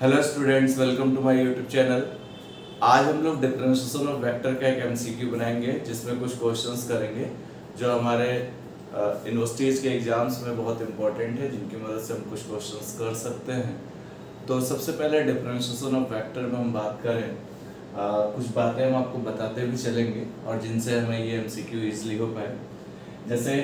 Hello students welcome to my YouTube channel आज हम लोग डिफरेंशिएशन ऑफ़ वेक्टर का एक एमसीक्यू बनाएँगे जिसमें कुछ क्वेश्चंस करेंगे जो हमारे यूनिवर्सिटीज़ के एग्ज़ाम्स में बहुत इंपॉर्टेंट है जिनकी मदद से हम कुछ क्वेश्चंस कर सकते हैं। तो सबसे पहले डिफरेंशिएशन ऑफ़ वेक्टर में हम बात करें। आ, कुछ बातें हम आपको बताते भी चलेंगे और जिनसे हमें ये एमसीक्यू इजीली हो पाए। जैसे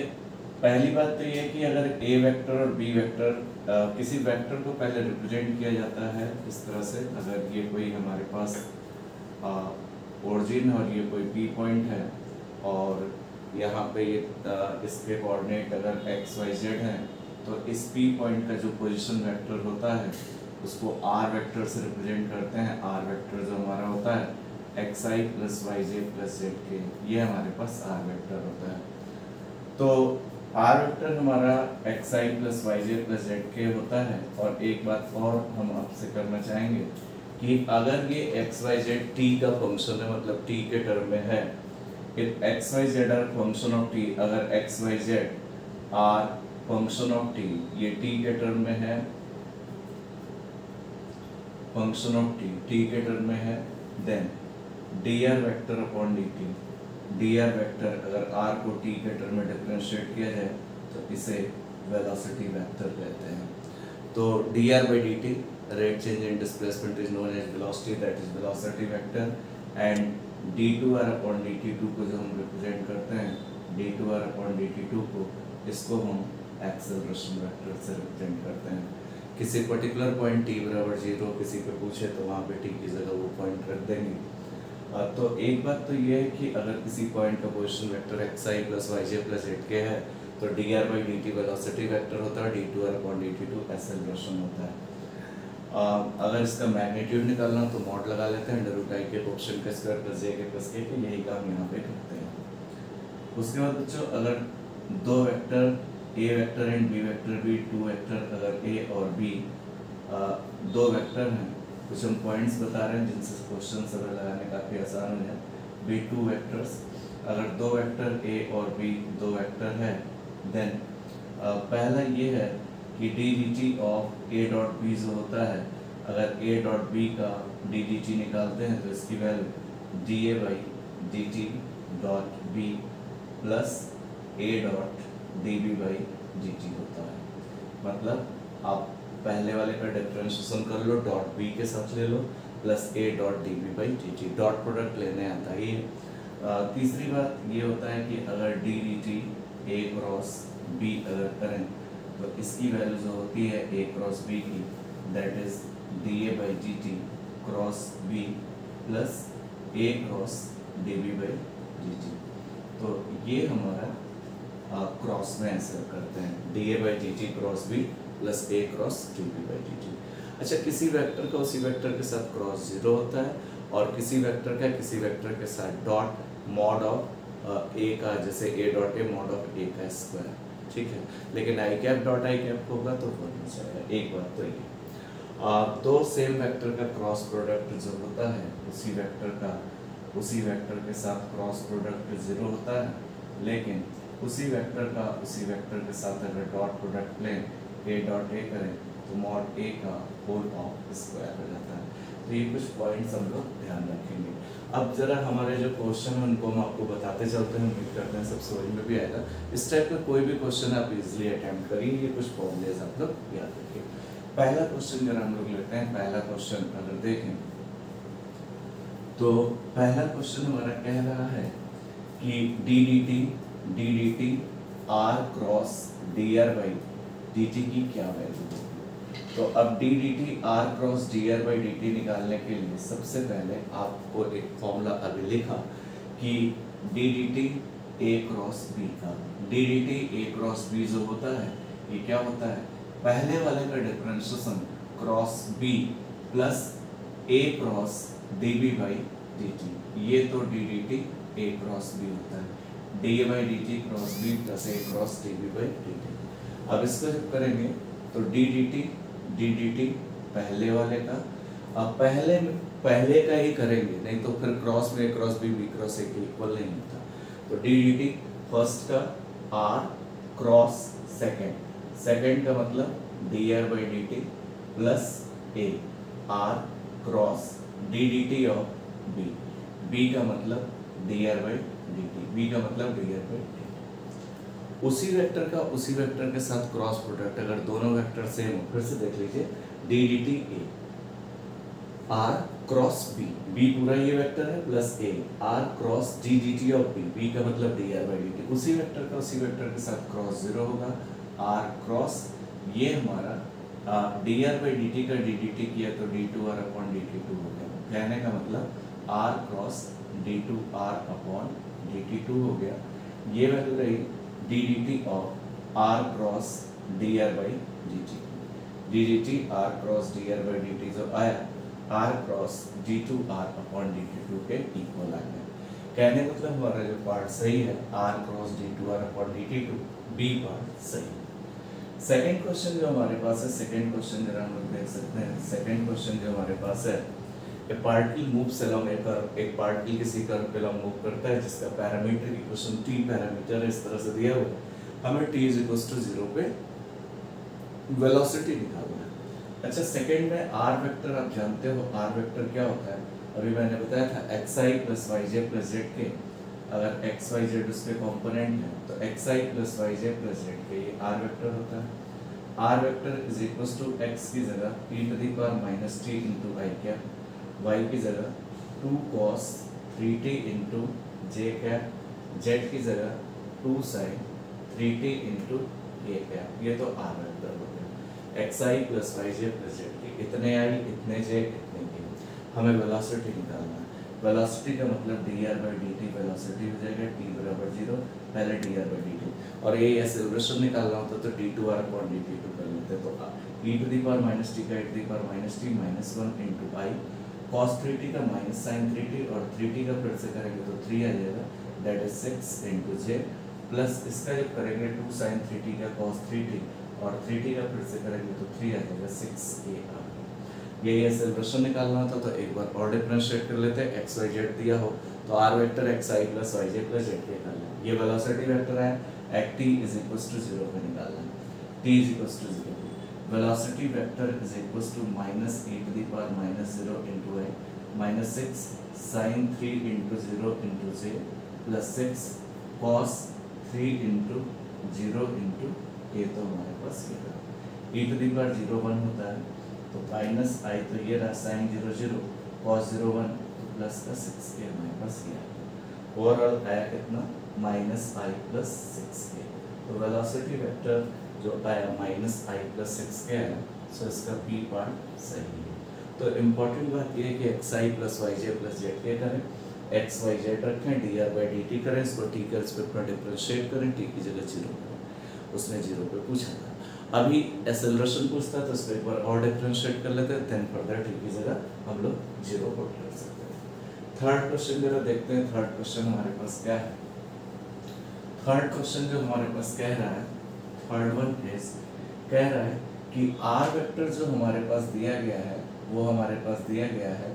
पहली बात तो ये कि अगर ए वेक्टर और बी वेक्टर किसी वेक्टर को पहले रिप्रेजेंट किया जाता है इस तरह से। अगर ये कोई हमारे पास ओरिजिन और ये कोई पी पॉइंट है और यहाँ पे ये इसके कोऑर्डिनेट अगर एक्स वाई जेड हैं तो इस पी पॉइंट का जो पोजीशन वेक्टर होता है, उसको आर वेक्टर से रिप्रेजेंट करते हैं। आर वेक्टर जो हमारा होता है X I plus Y J plus Z K. ये हमारे पास आर वेक्टर होता है। तो आर वेक्टर हमारा X I plus Y J plus Z K होता है और एक बात और हम आपसे करना चाहेंगे कि अगर ये एक्स वाई जेड टी का फ़ंक्शन है मतलब टी के टर्म में है if X Y Z are function of T अगर X Y Z are function of T ये टी के टर्म में है फ़ंक्शन ऑफ़ टी टी के टर्म में है then D R vector upon D T D R vector अगर are को टी के टर्म में डिफरेंशिएट किया जाए तो इसे वेलोसिटी वेक्टर कहते हैं। तो D R by D T rate change in displacement is known as velocity, that is velocity vector, and d2r upon dt2 को जो हम रिप्रेजेंट करते हैं d2r upon dt2 को, इसको हम एक्सेलरेशन वेक्टर से रिप्रेजेंट करते हैं। किसी पर्टिकुलर पॉइंट t बराबर ज़ीरो किसी पे पूछे तो वहाँ पे t की जगह वो पॉइंट रख देंगे। तो एक बात तो ये है कि अगर किसी पॉइंट का position vector X I plus Y J plus at K है तो D R by D T velocity vector होता है D two R upon D T two acceleration होता है। अगर इसका मैग्नीट्यूड निकालना तो मॉड लगा लेते हैं अंडर आई के ऑप्शन के स्क्वायर प्लस जे के प्लस के, यही काम यहाँ पे करते हैं। उसके बाद बच्चों, अगर दो vector A vector and B vector B two vector अगर ए और बी दो वेक्टर हैं कुछ हम पॉइंट्स बता रहे हैं जिनसे क्वेश्चन अगर लगाने काफ़ी आसान हो। जाए बी टू वैक्टर्स अगर दो वैक्टर ए और बी दो वैक्टर है देन पहला ये है कि D D T of A dot B जो होता है, अगर ए डॉट बी का डी डी टी निकालते हैं तो इसकी value D A by D T dot B plus A dot D B by D T होता है। मतलब आप पहले वाले का डिफ्रेंशिएशन कर लो डॉट बी के साथ ले लो plus A dot D B by D T dot product लेने आता ही है तीसरी बात ये होता है कि अगर D D T A cross B अगर करें तो इसकी वैल्यू जो होती है ए क्रॉस बी की that is D A by D T cross B plus A cross D B by D T तो ये हमारा क्रॉस में आंसर करते हैं। D A by D T cross B plus A cross D B by D T अच्छा किसी vector का उसी वेक्टर के साथ क्रॉस ज़ीरो होता है और किसी वेक्टर का किसी वेक्टर के साथ डॉट मॉड ऑफ़ ए का, जैसे A dot A mod of A का स्क्वायर ठीक है? लेकिन I cap dot I cap होगा तो नहीं जाएगा एक बात तो ये। दो सेम वेक्टर का क्रॉस प्रोडक्ट जो होता है, उसी वेक्टर का, उसी वेक्टर के साथ क्रॉस प्रोडक्ट ज़ीरो होता है। लेकिन उसी वेक्टर का, उसी वेक्टर के साथ अगर डॉट प्रोडक्ट लें ए डॉट ए करें तो मॉड ए का होल ऑफ़ स्क्वायर हो जाता है। तो ये कुछ पॉइंट्स हम लोग ध्यान रखेंगे। अब जरा हमारे जो क्वेश्चन है, उनको हम आपको बताते चलते हैं, उम्मीद करते हैं सब समझ में भी आएगा। इस टाइप का कोई भी क्वेश्चन आप इजीली अटेम्प्ट करिए ये कुछ फॉर्मुलेज आप लोग याद रखिए पहला क्वेश्चन जरा हम लोग लेते हैं, पहला क्वेश्चन अगर देखें तो पहला क्वेश्चन हमारा कह रहा है कि D D T D D T R cross D R by T की क्या वैल्यू होगी तो अब D T R cross R by T निकालने के लिए सबसे पहले आपको एक फॉर्मूला अभी लिखा कि D T A cross B का। D T A cross B जो होता है, ये क्या होता है? पहले वाले का differentiation cross B plus A cross B by T ये तो D T A cross B होता है। A by T cross B plus A cross B by T अब इसको जब करेंगे तो D D T D D T पहले वाले का। अब पहले पहले का ही करेंगे, नहीं तो फिर क्रॉस में cross B B cross A के इक्वल नहीं होता। तो डी डी टी फ़र्स्ट का आर क्रॉस सेकेंड सेकेंड का मतलब D R by D T plus A R cross D D T of B B का मतलब D R by D T B का मतलब डी आर बाई उसी vector का, उसी वेक्टर के साथ क्रॉस प्रोडक्ट अगर दोनों वेक्टर सेम हो, फिर से देख लीजिए D D T A R cross B B पूरा ये वेक्टर है plus A R cross D D T of B B का मतलब D R by D T उसी वेक्टर का, उसी वेक्टर के साथ क्रॉस ज़ीरो होगा आर क्रॉस ये हमारा D R by D T का डी डी टी किया तो D two R upon D T two हो गया। कहने का मतलब R cross D two R upon D T two हो गया। ये वैल्यू रही D D T of R cross D R by D T D D T R cross D R by D T जो आया R cross D two R upon के equal आ गया कहने का मतलब हमारा जो पार्ट सही है R cross D two R upon D T part सही सेकेंड क्वेश्चन जो हमारे पास है सेकेंड क्वेश्चन जरा हम लोग देख सकते हैं. सेकेंड क्वेश्चन जो हमारे पास है a particle moves along a curve एक पार्टिकल किसी कर्व पे अलोंग मूव करता है, जिसका पैरामीटर इक्वेशन टी पैरामीटर इस तरह से दिया हुआ है। हमें t is equal to zero पे वेलोसिटी निकालना है। अच्छा सेकंड में आर वेक्टर आप जानते हो आर वेक्टर क्या होता है? अभी मैंने बताया था x i plus y j plus z k, अगर एक्स वाई जेड उसके कॉम्पोनेंट है तो x i plus y j plus z k ये आर वेक्टर होता है। R vector is equal to x की जगह t to the power minus t into i क्या? वाई की जगह two cos three t into j cap z की जगह two sine three t into a cap ये तो आर वेक्टर हो। गया x i plus y j plus z की इतने आई इतने जे इतने के हमें वेलोसिटी निकालना है। वेलोसिटी का मतलब d r by d t velocity हो जाएगा टी बराबर ज़ीरो पहले d r by d t और ये एक्सेलरेशन निकालना होता तो d two r upon d t two कर लेते तो e to the power minus t का e to the power minus t minus one into i cos 3t का माइनस साइन 3t और 3t का फिर से करेंगे तो 3 आ जाएगा। That is 6 into j plus इसका जब करेंगे 2 sin 3t का cos 3t और 3t का फिर से करेंगे तो 3 आ जाएगा 6a आ ये ये सेलिब्रेशन निकालना होता तो एक बार और डिफरेंशिएट कर लेते हैं। X, y, z दिया हो तो r vector xi plus yj plus z के निकालना ये वेलोसिटी वेक्टर है। At t is equals to 0 पे निकालना t is equals to 0 velocity vector is equals to minus e to the power minus 0 into i minus 6 sin 3 into 0 into j plus 6 cos 3 into 0 into a तो हमारे पास ये रहा e to the power 0 1 होता है तो minus i तो ये रहा sin 0 0 cos 0 1 तो प्लस का 6 के हमारे पास ये आया ओवरऑल आया कितना माइनस i प्लस 6 के तो वेलोसिटी वेक्टर जो आया माइनस आई प्लस सिक्स के आया सो इसका पी पार्ट सही है। तो इम्पोर्टेंट बात यह है कि x i plus y j plus z k करें एक्स वाई जेड रखें d r by d t करें, इसको टी कर इस पर डिफ्रेंशिएट करें टी की जगह ज़ीरो करें उसने ज़ीरो पे पूछा था। अभी एसेलरेशन पूछता है तो इसको एक बार और डिफ्रेंशिएट कर लेते हैं देन फर्दर टी की जगह हम लोग ज़ीरो पुट कर सकते हैं। थर्ड क्वेश्चन जरा देखते हैं थर्ड क्वेश्चन हमारे पास क्या है? थर्ड क्वेश्चन जो हमारे पास कह रहा है थर्ड वन इज़ कह रहा है कि आर वेक्टर जो हमारे पास दिया गया है, वो हमारे पास दिया गया है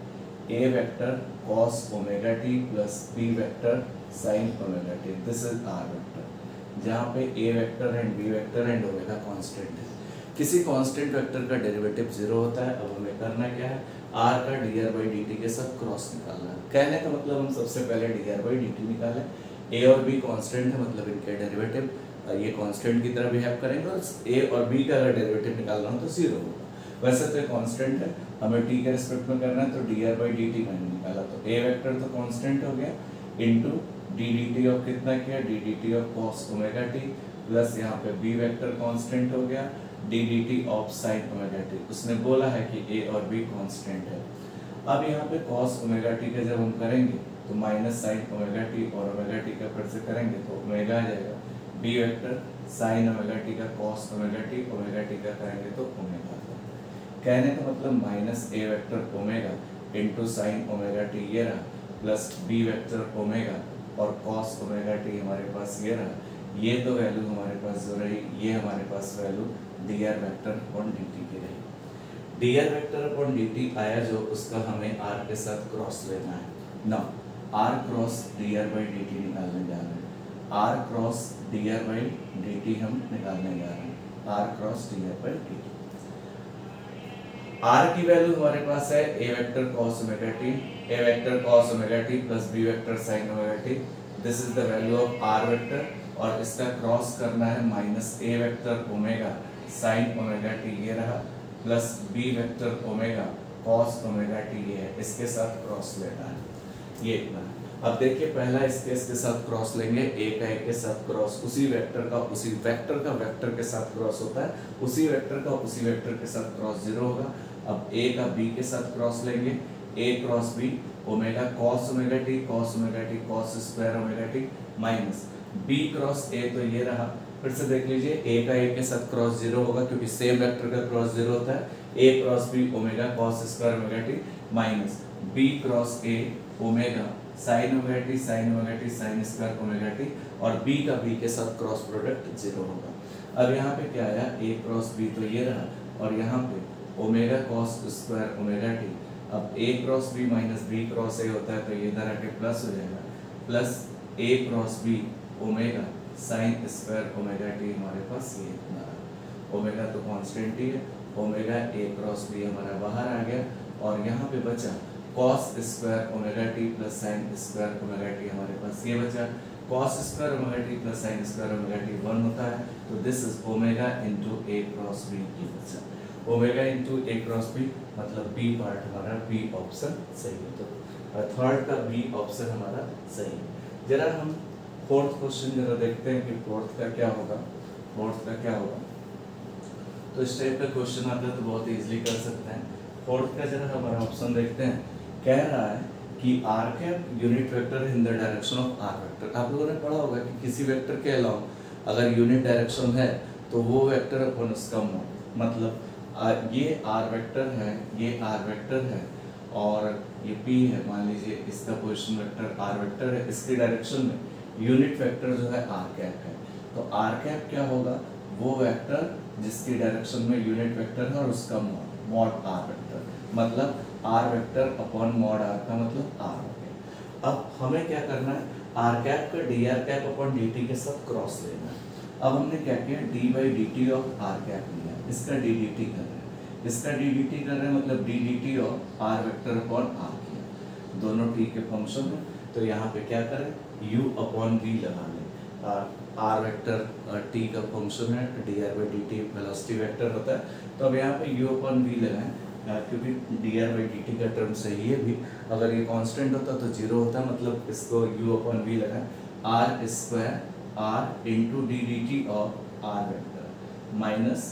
a vector cos omega t plus b vector sine omega t this is r vector जहाँ पे a vector and b vector and omega constant है। किसी कांस्टेंट वेक्टर का डेरिवेटिव ज़ीरो होता है, अब हमें करना क्या है? आर का d r by d t के साथ क्रॉस निकालना है। कहने का मतलब हम सबसे पहले d r by d t निकालें। ए और बी कांस्टेंट है मतलब इनके डेरिवेटिव ये कांस्टेंट की तरह बिहेव करेंगे और ए और बी का अगर डेरिवेटिव निकालना हो तो ज़ीरो होगा। वैसे तो कांस्टेंट है, हमें टी के रिस्पेक्ट में करना है तो d r by d t मैंने निकाला। तो ए वेक्टर तो कांस्टेंट हो गया into d d t of कितना किया? D d t of cos omega t plus यहाँ पे बी वेक्टर कांस्टेंट हो गया d d t of sine omega t उसने बोला है कि ए और बी कांस्टेंट है। अब यहाँ पे कॉस ओमेगा टी का जब हम करेंगे तो माइनस साइन ओमेगा टी और ओमेगा टी का फिर से करेंगे तो ओमेगा आ जाएगा। B vector sine omega t का cos omega t omega t का करेंगे तो ओमेगा कहने का मतलब minus a vector omega into sine omega t ये रहा प्लस बी वेक्टर ओमेगा और कॉस ओमेगा टी हमारे पास ये रहा। ये तो वैल्यू हमारे पास जो रही, ये हमारे पास value d r vector upon d t की रही। D r vector upon d t आया जो उसका हमें आर के साथ क्रॉस लेना है। ना r cross d r by d t निकालने जा रहे हैं। R cross d r by d t हम निकालने जा रहे हैं। R cross d r by d t r की वैल्यू हमारे पास है a vector cos omega t a vector cos omega t plus b vector sine omega t this is the value of r vector और इसका cross करना है minus a vector omega sine omega t ये रहा plus b vector omega cos omega t ये है। इसके साथ क्रॉस लेना है। ये इतना। अब देखिए, पहला इसके इसके साथ क्रॉस लेंगे ए का ए के साथ क्रॉस उसी वेक्टर का, उसी वेक्टर का वेक्टर के साथ क्रॉस होता है, उसी वेक्टर का, उसी वेक्टर के साथ क्रॉस ज़ीरो होगा। अब ए का बी के साथ क्रॉस लेंगे a cross b omega cos omega t cos omega t cos square omega t minus b cross a तो ये रहा। फिर से देख लीजिए ए का ए के साथ क्रॉस ज़ीरो होगा, क्योंकि सेम वेक्टर का क्रॉस ज़ीरो होता है। A cross b omega cos square omega t minus b cross a omega sine omega t sine omega t sine square omega t और बी का बी के साथ cross product zero होगा। अब यहाँ पे क्या आया? ए क्रॉस बी तो ये रहा और यहाँ पे omega cos square omega t अब a cross b minus b cross a होता है तो ये इधर आके प्लस हो जाएगा। Plus a cross b omega sine square omega t हमारे पास ये इतना ओमेगा तो कांस्टेंट ही है ओमेगा ए क्रॉस बी हमारा बाहर आ गया और यहाँ पे बचा cos square omega t plus sine square omega t हमारे पास ये बचा cos square omega t plus sine square omega t one होता है। तो this is omega into a cross b ये बचा omega into a cross b मतलब बी पार्ट हमारा बी ऑप्शन सही है। तो थर्ड का बी ऑप्शन हमारा सही है। जरा हम फोर्थ क्वेश्चन जरा देखते हैं कि फोर्थ का क्या होगा। फोर्थ का क्या होगा। तो इस टाइप का क्वेश्चन आता है तो बहुत इजीली कर सकते हैं। फोर्थ का जरा हमारा ऑप्शन देखते हैं। कह रहा है कि r cap unit vector in the direction of r vector आप लोगों ने पढ़ा होगा कि किसी वेक्टर के अलावा अगर यूनिट डायरेक्शन है तो वो वेक्टर अपन उसका मोड मतलब ये आर वेक्टर है, ये आर वेक्टर है, और ये पी है, मान लीजिए इसका पोजिशन वेक्टर आर वेक्टर है, इसके डायरेक्शन में यूनिट वेक्टर जो है आर कैप है। तो आर कैप क्या होगा? वो वेक्टर जिसकी डायरेक्शन में यूनिट वेक्टर है और उसका मॉड मॉड आर वेक्टर मतलब r vector upon mod r का मतलब आर हो गया। अब हमें क्या करना है? आर कैप का d r cap upon d t के साथ क्रॉस लेना है। अब हमने क्या किया? D by d t of r cap लिया। इसका डी डी टी कर रहे हैं। इसका डी डी टी कर रहे हैं मतलब d d t of r vector upon r किया। दोनों टी के फ़ंक्शन है। तो यहाँ पे क्या करें? U अपॉन v लगा लें। आर वेक्टर टी का फ़ंक्शन है। D r by d t velocity vector होता है। तो अब यहाँ पे u अपॉन v लगाएँ। क्योंकि d r by d t का टर्म सही है भी। अगर ये कांस्टेंट होता तो ज़ीरो होता मतलब इसको u अपॉन v लगाएँ r square r into d d t of r vector minus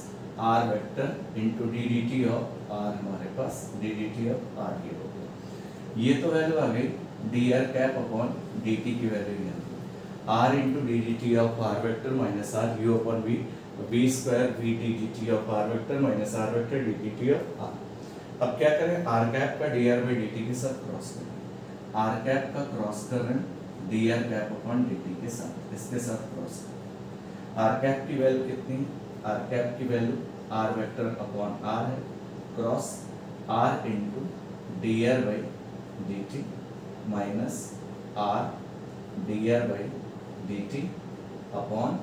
r vector into d d t of r हमारे पास d d t of r ये हो गया। ये तो वैल्यू आ गई d r cap upon d t की value यहाँ r into d d t of r vector minus r u upon v v square v d d t of r vector minus r vector d d t of r अब क्या करें? Are cap का d r by d t के साथ cross करें। Are cap का cross कर रहे हैं d r cap upon d t के साथ, इसके साथ क्रॉस करें। आर कैप की वैल्यू कितनी? आर कैप की value r vector upon r है। Cross r into d r by d t minus r d r by d t upon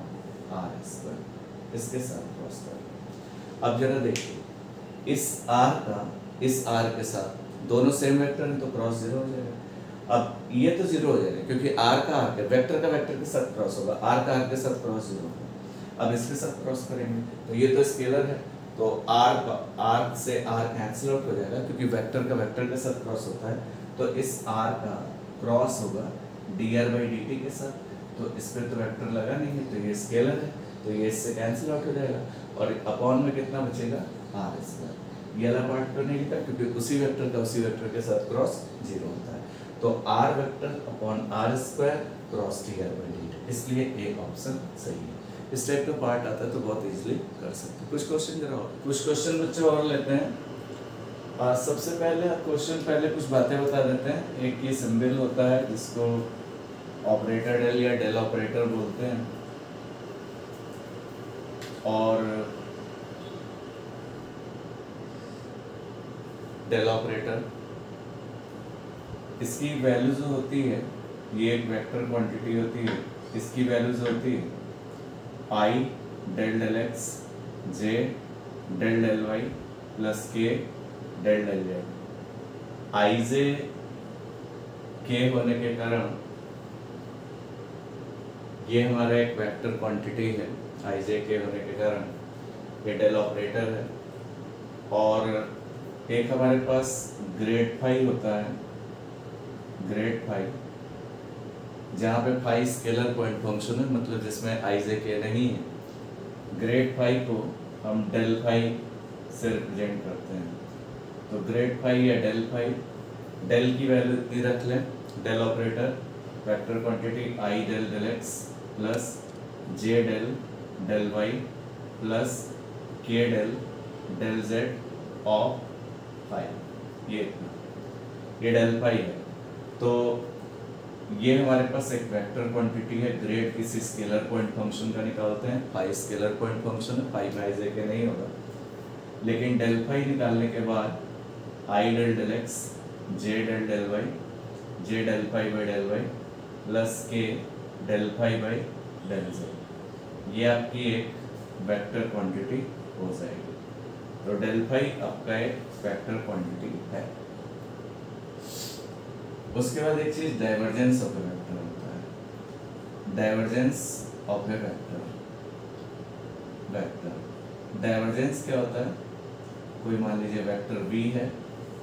r square इसके साथ क्रॉस कर। अब जरा देखिए, इस आर का इस आर के साथ। दोनों सेम वेक्टर हैं तो क्रॉस ज़ीरो हो जाएगा। अब ये तो ज़ीरो हो जाएगा, क्योंकि आर का आर के वेक्टर का वेक्टर के साथ क्रॉस होगा। आर का आर के साथ क्रॉस ज़ीरो होगा। अब इसके साथ क्रॉस करेंगे तो ये तो स्केलर है। तो आर आर से आर कैंसिल आउट हो जाएगा, क्योंकि वेक्टर का वेक्टर के साथ क्रॉस होता है। तो इस आर का क्रॉस होगा d r by d t के साथ। तो इस पर तो वेक्टर लगा नहीं है तो ये स्केलर है। तो ये इससे कैंसिल आउट हो जाएगा। और अपॉन में कितना बचेगा? आर स्क्वायर ये वाला पार्ट तो नहीं लिखा क्योंकि उसी वेक्टर का उसी वेक्टर के साथ क्रॉस ज़ीरो होता है। तो r vector upon r square cross t r by d इसलिए एक ऑप्शन सही है। इस टाइप का पार्ट आता है तो बहुत इजीली कर सकते हैं। कुछ क्वेश्चन जरा और। कुछ क्वेश्चन बच्चे और लेते हैं। आ, सबसे पहले क्वेश्चन पहले कुछ बातें बता देते हैं। एक ये सिंबल होता है जिसको ऑपरेटर डेल या डेल ऑपरेटर बोलते हैं। और डेल ऑपरेटर इसकी वैल्यू जो होती है, ये एक वेक्टर क्वांटिटी होती है, इसकी वैल्यू जो होती है i del del x j del del y plus k del del z i j k होने के कारण, ये हमारा एक वेक्टर क्वांटिटी है आई जे के होने के कारण, ये डेल ऑपरेटर है, और एक हमारे पास ग्रेड फाइव होता है। ग्रेड फाइव जहाँ पे फाइव स्केलर पॉइंट फ़ंक्शन है मतलब जिसमें आई जे के नहीं है। ग्रेड फाइव को हम डेल फाइव से रिप्रेजेंट करते हैं। तो ग्रेड फाइव या डेल फाइव डेल की वैल्यू इतनी रख लें। Del operator vector quantity i del del x plus j del del y plus k del del z of five ये ये है। तो ये हमारे पास एक वेक्टर क्वांटिटी है ग्रेड किसी स्केलर पॉइंट फ़ंक्शन का निकालते हैं। फाइव स्केलर पॉइंट फ़ंक्शन है फाइव आई जे के नहीं होगा। लेकिन डेल फाइव निकालने के बाद i del del x j del del y j del five by del y plus k del five by del z ये आपकी एक वेक्टर क्वांटिटी हो जाएगी। तो डेल फाइव आपका एक वेक्टर क्वांटिटी है। उसके बाद एक चीज़ डाइवर्जेंस ऑफ़ ए वेक्टर होता है। Divergence of a vector vector divergence क्या होता है? कोई मान लीजिए वेक्टर v है,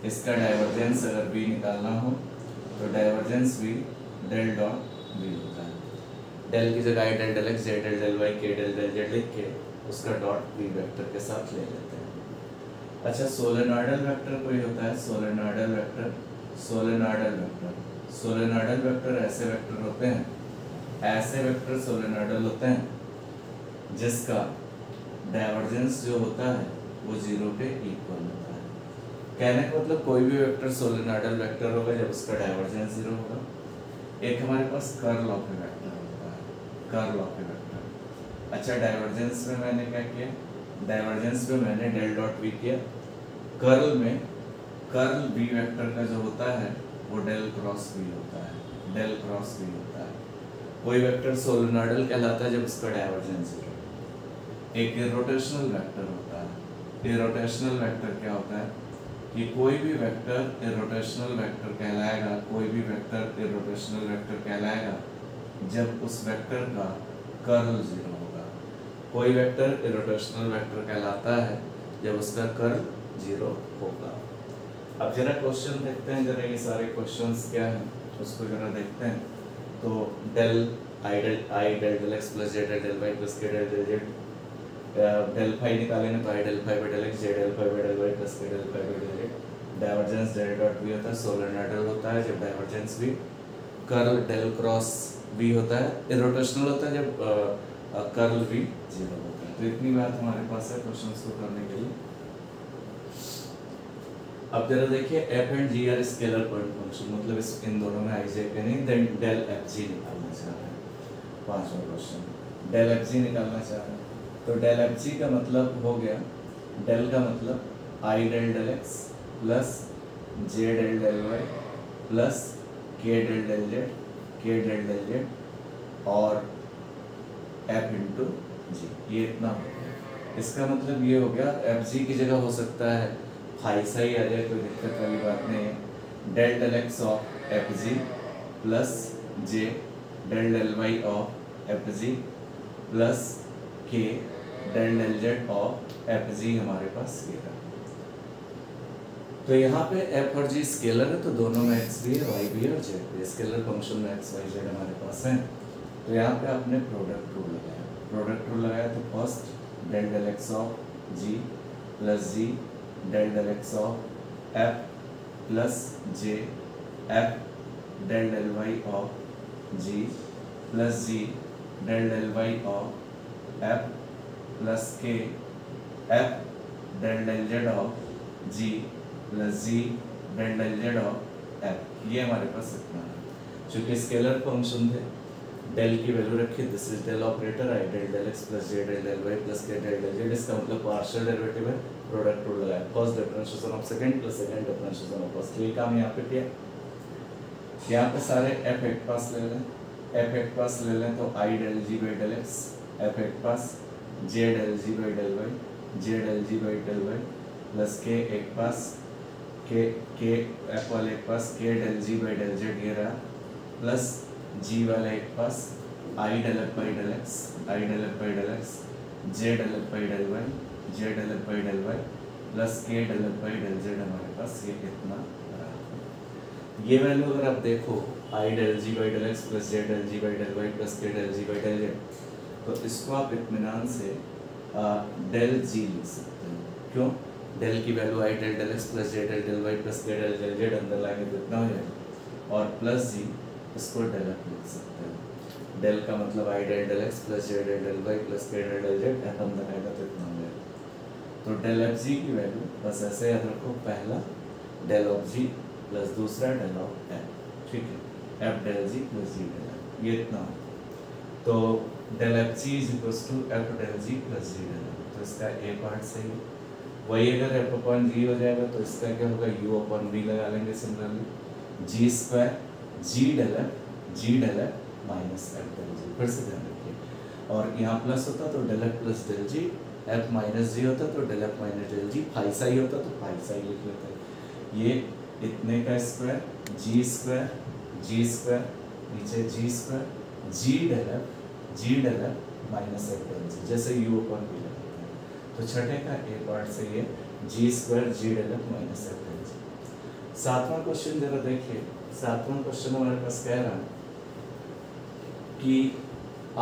इसका डाइवर्जेंस अगर v निकालना हो तो divergence v del dot v होता है। डेल की जगह del del x del del y k del del z लिख के उसका डॉट v वेक्टर के साथ ले लेते हैं अच्छा सोलेनॉइडल वेक्टर कोई होता है? Solenoidal vector solenoidal vector. Solenoidal vector ऐसे वेक्टर होते हैं, ऐसे वेक्टर सोलेनॉइडल होते हैं, जिसका डाइवर्जेंस जो होता है, वो ज़ीरो के इक्वल होता है। कहने का मतलब कोई भी वेक्टर सोलेनॉइडल वेक्टर होगा जब उसका डाइवर्जेंस ज़ीरो होगा। एक हमारे पास कर्ल ऑफ़ ए वेक्टर होता है, कर्ल ऑफ़ ए वेक्टर। अच्छा डाइवर्जेंस में मैंने क्या किया? डाइवर्जेंस में मैंने डेल डॉट वी किया। कर्ल में कर्ल बी वेक्टर का जो होता है, वो डेल क्रॉस बी होता है, डेल क्रॉस बी होता है। कोई वेक्टर सोलेनॉइडल कहलाता है जब उसका डाइवर्जेंस ज़ीरो एक इरोटेशनल वेक्टर होता है। इरोटेशनल वेक्टर क्या होता है? कि कोई भी वेक्टर इरोटेशनल वेक्टर कहलाएगा, कोई भी वेक्टर इरोटेशनल वेक्टर कहलाएगा, जब उस वेक्टर का कर्ल ज़ीरो कोई वेक्टर इरोटेशनल वेक्टर कहलाता है, जब उसका कर्ल ज़ीरो होगा। अब जरा क्वेश्चन देखते हैं, जरा ये सारे क्वेश्चंस क्या हैं, उसको जरा देखते हैं। तो del i del i del del x plus z del y plus k del del z del five निकालेंगे तो i del five by del x j del five by del y plus k del five by del z divergence del dot v होता है solenoidal होता है, जब divergence भी curl del cross we होता है इरोटेशनल होता है, जब कर्ल वी ज़ीरो होता है तो इतनी बात हमारे पास है क्वेश्चंस को करने के लिए। अब जरा देखिए f and g are scalar point function मतलब इस, इन दोनों में आई जे नहीं देन डेल एफ़ जी निकालना चाह रहे हैं। पांचवा क्वेश्चन डेल एफ़ जी निकालना चाह रहे हैं। तो डेल एफ़ जी का मतलब हो गया डेल का मतलब i del del x plus j del del y plus k del del z k del del z और एफ़ इंटू जी, ये इतना इसका मतलब ये हो गया जी की जगह हो सकता है हाई सही आ जाए, कोई दिक्कत वाली बात नहीं। है del del x of f g plus j del del y of f g plus k del del z of f g हमारे पास ये रहा तो यहाँ पे एफ़ और जी स्केलर है तो दोनों में एक्स भी है वाई भी है और जेड भी स्केलर फ़ंक्शन में एक्स वाई जेड हमारे पास है। तो यहाँ पे आपने प्रोडक्ट रूल लगाया। प्रोडक्ट लगाया तो first del del x of g plus g del del x of f plus j f del del y of g plus g del del y of f plus k f del del z of g plus g del del z of f ये हमारे पास इतना है। चूँकि scalar function थे del की value रखी this is del operator i del del x plus j del del y plus k del del z इसका मतलब पार्शियल डेरिवेटिव है प्रोडक्ट रूल लगाया first differentiation of second plus second differentiation of first ये काम यहाँ पे किया। यहाँ पे सारे एफ़ एक पास ले लें। एफ़ एक पास ले लें तो i del g by del x f एक पास j del g by del y j del g by del y plus k एक पास के के एफ़ वाले पास k del g by del z ये रहा। प्लस जी वाले के पास i del f by del x i f by del x j del f by del y j f by del y plus k del f by del z हमारे पास, ये कितना ये value अगर आप देखो i del g by del x plus j del g by del y plus k del g by del z तो इसको आप इत्मीनान से डेल जी लिख सकते हैं। क्यों? डेल की value i del del x plus j del del y plus k del del z अंदर लाएँगे तो इतना हो जाएगा। और प्लस जी इसको डेल एफ़ लिख सकते हैं। डेल का मतलब i del del x plus j del del y plus k del del z अंदर आएगा तो इतना हो तो डेल एफ़ जी की वैल्यू बस ऐसे याद रखो, पहला डेल ऑफ़ जी प्लस दूसरा डेल ऑफ़ एफ़ ठीक है? F del g plus g del f ये इतना हो तो del f g is equal to f del g plus g del f तो इसका ए पार्ट सही है। वही अगर एफ़ अपॉन जी हो जाएगा तो इसका क्या होगा? यू अपॉन बी लगा लेंगे similarly g square g del f g del f minus f del g फिर से ध्यान रखिए। और यहाँ प्लस होता तो del f plus del g f minus g होता तो del f minus del g फाइसा ही होता तो फाइसा ही लिख लेते ये इतने का square g square g square नीचे g square g del f g del f minus f del g जैसे यू अपॉन बी तो छठे का ए पार्ट से ये g square g del f minus f del g सातवां क्वेश्चन जरा देखिए। सातवां क्वेश्चन हमारे पास कह रहा है कि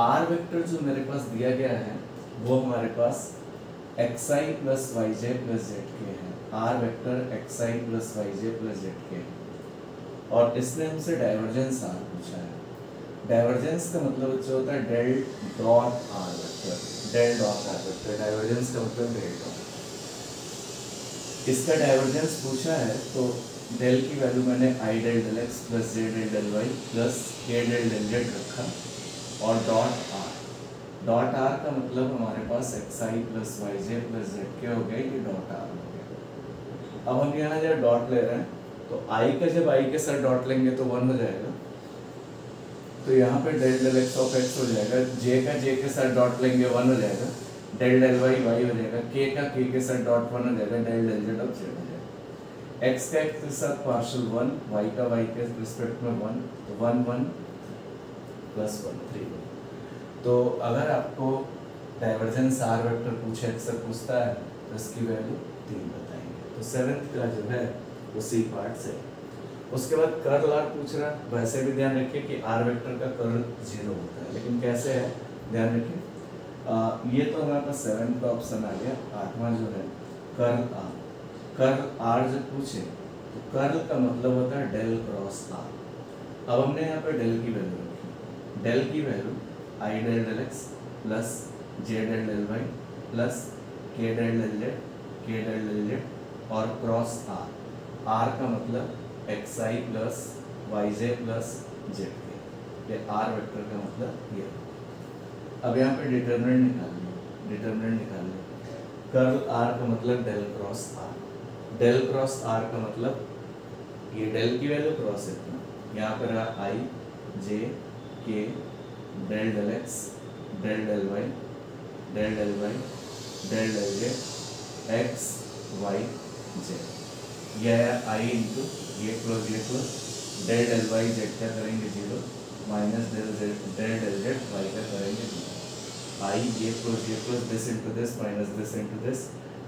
आर वेक्टर जो मेरे पास दिया गया है, वो हमारे पास x i plus y j plus z k है। R vector x i plus y j plus z k है। और इसने हमसे डाइवर्जेंस आर पूछा है। डाइवर्जेंस का मतलब जो होता है del dot r vector del dot आ सकता है डाइवर्जेंस का मतलब डेल डॉट इसका डाइवर्जेंस पूछा है तो डेल की वैल्यू मैंने i del del x plus j del del y plus k del del z रखा और डॉट आर डॉट आर का मतलब हमारे पास x i plus y j plus z k हो गए, ये डॉट आर हो गया। अब हम यहाँ जब डॉट ले रहे हैं तो आई का जब आई के साथ डॉट लेंगे तो वन हो जाएगा। तो यहाँ पे del del x of x हो जाएगा जे का जे के साथ डॉट लेंगे वन हो जाएगा। डेल डेल वाई वाई हो जाएगा। के का के के साथ डॉट वन हो जाएगा del del z of z x का के साथ पार्शियल वन वाई का वाई के रिस्पेक्ट में वन तो one one plus one three one तो अगर आपको डाइवर्जेंस आर वेक्टर पूछे, अक्सर पूछता है तो इसकी वैल्यू तीन बताएँगे। तो सेवेंथ का जो है, वो सी पार्ट से उसके बाद कर्ल आर पूछ रहा है वैसे भी ध्यान रखिए कि आर वेक्टर का कर्ल ज़ीरो होता है। लेकिन कैसे है? ध्यान रखिए। ये तो हमारे पास सेवन का ऑप्शन आ गया। आठवां जो है कर्ल आर कर्ल आर जब पूछे तो कर्ल का मतलब होता है डेल क्रॉस आर अब हमने यहाँ पर डेल की वैल्यू रखी। डेल की value i del del x plus j del del y plus k del del z k del del z और क्रॉस आर आर का मतलब x i plus y j plus z k. ये are vector का मतलब ये। अब यहाँ पे डिटर्मिनेंट निकाल लिया डिटर्मिनेंट निकाल लिया कर्ल आर का मतलब del cross r del cross r का मतलब ये डेल की वैल्यू क्रॉस इतना यहाँ पर रहा i j k del del x del del y del del y del del z x y z यह है आई इंटू ये प्लस ये plus del del y z क्या करेंगे? Zero minus del z del del z y का करेंगे? Zero i ये plus ये plus this into this minus this into this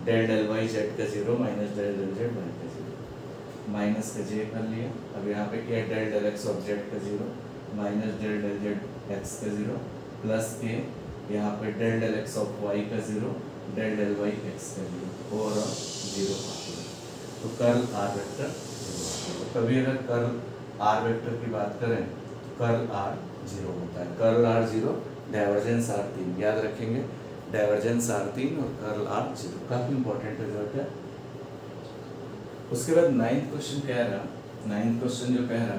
del del y z का zero minus del del z y का zero. Minus का j कर लिया। अब यहाँ पे क्या del del x of z का zero. Minus del del z x का ज़ीरो। प्लस के यहाँ पे del del x of y का zero, del del y x का ज़ीरो। ओवरऑल ज़ीरो तो कर्ल आर वेक्टर तो कभी अगर कर्ल आर वेक्टर की बात करें, कर्ल आर ज़ीरो होता है। Curl r zero, divergence r तीन। याद रखेंगे डाइवर्जेंस आर तीन और कर्ल आर ज़ीरो। काफ़ी इंपॉर्टेंट रिज़ल्ट है। उसके बाद नाइन्थ क्वेश्चन कह रहा नाइन्थ क्वेश्चन जो कह रहा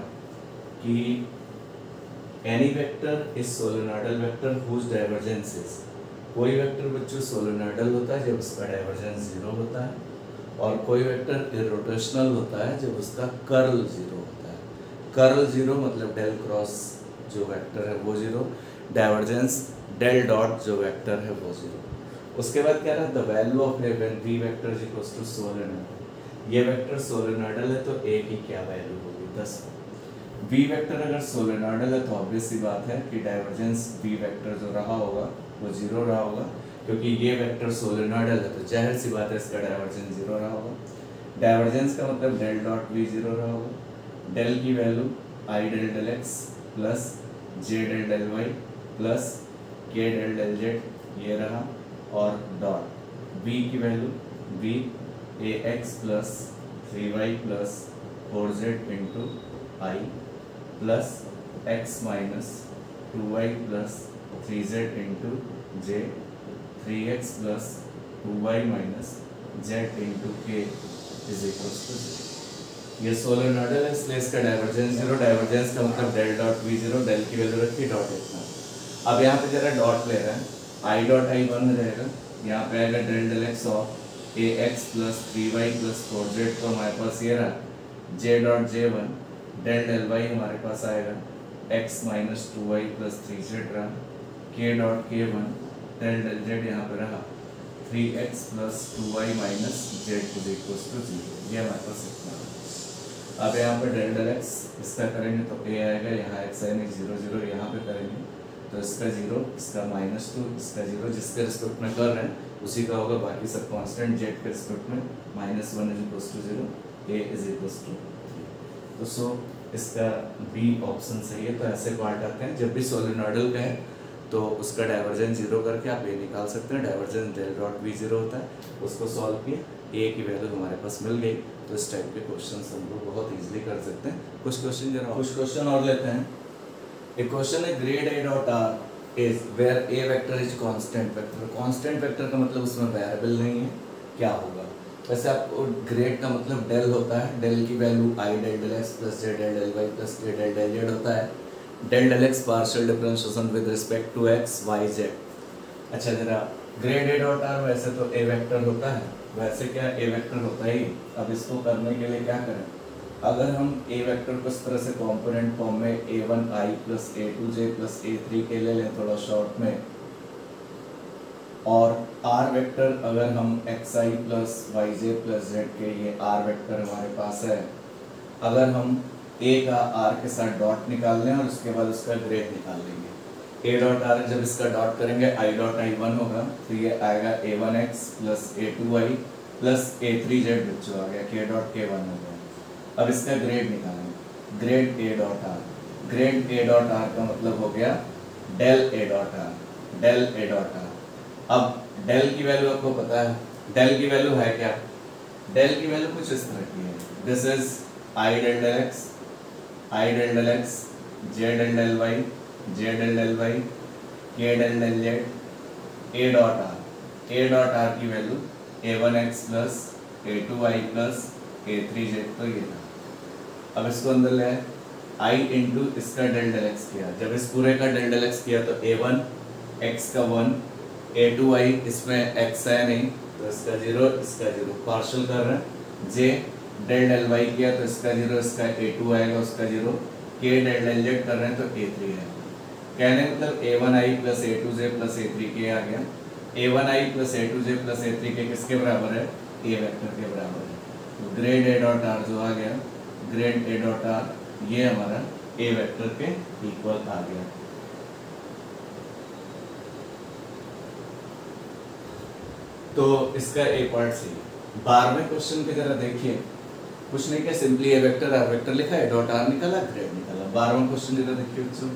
कि any vector is solenoidal vector whose divergence is कोई वेक्टर बच्चों सोलोनाइडल होता है जब उसका डाइवर्जेंस ज़ीरो होता है और कोई वेक्टर इरोटेशनल होता है जब उसका कर्ल ज़ीरो होता है। कर्ल ज़ीरो मतलब डेल क्रॉस जो वेक्टर है वो ज़ीरो डाइवर्जेंस डेल डॉट जो वेक्टर है वो ज़ीरो उसके बाद क्या रहा the value of a when v vector is equals to solenoid ये वेक्टर सोलेनॉइडल है तो ए की क्या वैल्यू होगी? दस. वी वेक्टर अगर सोलेनॉइडल है तो ऑब्वियस सी बात है कि डाइवर्जेंस वी वेक्टर जो रहा होगा, वो ज़ीरो रहा होगा, क्योंकि ये वेक्टर सोलेनॉइडल है तो ज़ाहिर सी बात है इसका डाइवर्जेंस ज़ीरो रहा होगा. डाइवर्जेंस का मतलब डेल डॉट वी ज़ीरो रहा होगा. डेल की value i del del x plus j del del y plus k del del z ये रहा, और डॉट बी की value b a x plus three y plus four z into i plus x minus two y plus three z into j three x plus two y minus z into k is equal to ये solar solenoidal है, इसलिए इसका divergence zero divergence का मतलब del dot v zero del की value रखी dot इतना अब यहाँ पे जरा डॉट ले रहे हैं। आई डॉट आई वन जाएगा यहाँ पे आएगा del del x of a x plus three y plus four z तो हमारे पास ये रहा। J dot j one del del y हमारे पास आएगा। X minus two y plus three z रहा। के डॉट के वन डेल डेल जेड यहाँ पे रहा। Three x plus two y minus z is equal to zero ये हमारे पास इतना अब यहाँ पे डेल डेल एक्स इसका करेंगे तो ए आएगा, यहाँ एक्स आएगा ज़ीरो ज़ीरो यहाँ पे करेंगे। तो इसका ज़ीरो, इसका माइनस टू इसका ज़ीरो, जिसके रिस्पेक्ट में कर रहे हैं, उसी का होगा बाकी सब कांस्टेंट जेड के रिस्पेक्ट में minus one is equal to zero a is equal to तो सो इसका बी ऑप्शन सही है तो ऐसे पार्ट आते हैं। जब भी सोलिनॉइडल का है तो उसका डाइवर्जेंस ज़ीरो करके आप ए निकाल सकते हैं। Divergence del dot b zero होता है, उसको सॉल्व किए ए की वैल्यू हमारे पास मिल गई। तो इस टाइप के क्वेश्चन हम लोग बहुत ईजिली कर सकते हैं। कुछ क्वेश्चन जरा कुछ क्वेश्चन और लेते हैं। एक क्वेश्चन है grad a dot r is where a vector is constant vector constant vector का मतलब उसमें वेरिएबल नहीं है, क्या होगा? वैसे आपको ग्रेड का मतलब डेल होता है डेल की value i del del x plus z del del y plus k del del z होता है। Del del x partial differentiation with respect to x y z अच्छा जरा ग्रेड ए डॉट आर वैसे तो ए vector होता है, वैसे क्या ए वेक्टर होता ही? अब इसको करने के लिए क्या करें? अगर हम ए वेक्टर को इस तरह से कंपोनेंट फॉर्म में a one i plus a two j plus a three k ले लें थोड़ा शॉर्ट में, और आर वेक्टर अगर हम x i plus y j plus z k ये आर वेक्टर हमारे पास है, अगर हम ए का आर के साथ डॉट निकाल लें और उसके बाद उसका ग्रेड निकाल लेंगे। ए डॉट आर जब इसका डॉट करेंगे आई डॉट आई वन होगा तो ये आएगा a one x plus a two i plus a three z बच्चों आ गया के डॉट के वन हो गया। अब इसका ग्रेड निकालेंगे। Grad a dot r grad a dot r का मतलब हो गया del a dot r del a dot r अब डेल की वैल्यू आपको पता है। डेल की वैल्यू है क्या? डेल की वैल्यू कुछ इस तरह की है। This is i del del x i del del x j del del y z l l y k del del z a dot r a dot r की value a one x plus a two y plus a three z तो ये था। अब इसको अंदर ले आई into इसका del x किया। जब इस पूरे का डेल डेल एक्स किया तो ए वन एक्स का वन ए टू वाई इसमें एक्स है नहीं तो इसका ज़ीरो इसका ज़ीरो पार्शल कर रहे हैं। जे डेल वाई किया तो इसका ज़ीरो इसका ए टू आएगा, उसका ज़ीरो के डेल जेड कर रहे हैं तो ए थ्री है कहने मतलब a one i plus a two j plus a three k आ गया। A one i plus a two j plus a three k किसके बराबर है? ए वेक्टर के बराबर है। ग्रेड ए डॉट आर जो आ गया। ग्रेड ए डॉट आर, ये हमारा ए वेक्टर के इक्वल आ गया। तो इसका ए पार्ट सी बारहवें क्वेश्चन की जरा देखिए। कुछ नहीं क्या simply a vector r vector लिखा है, डॉट आर निकाला, ग्रेड निकाला। बारहवां क्वेश्चन जरा देखिए बच्चों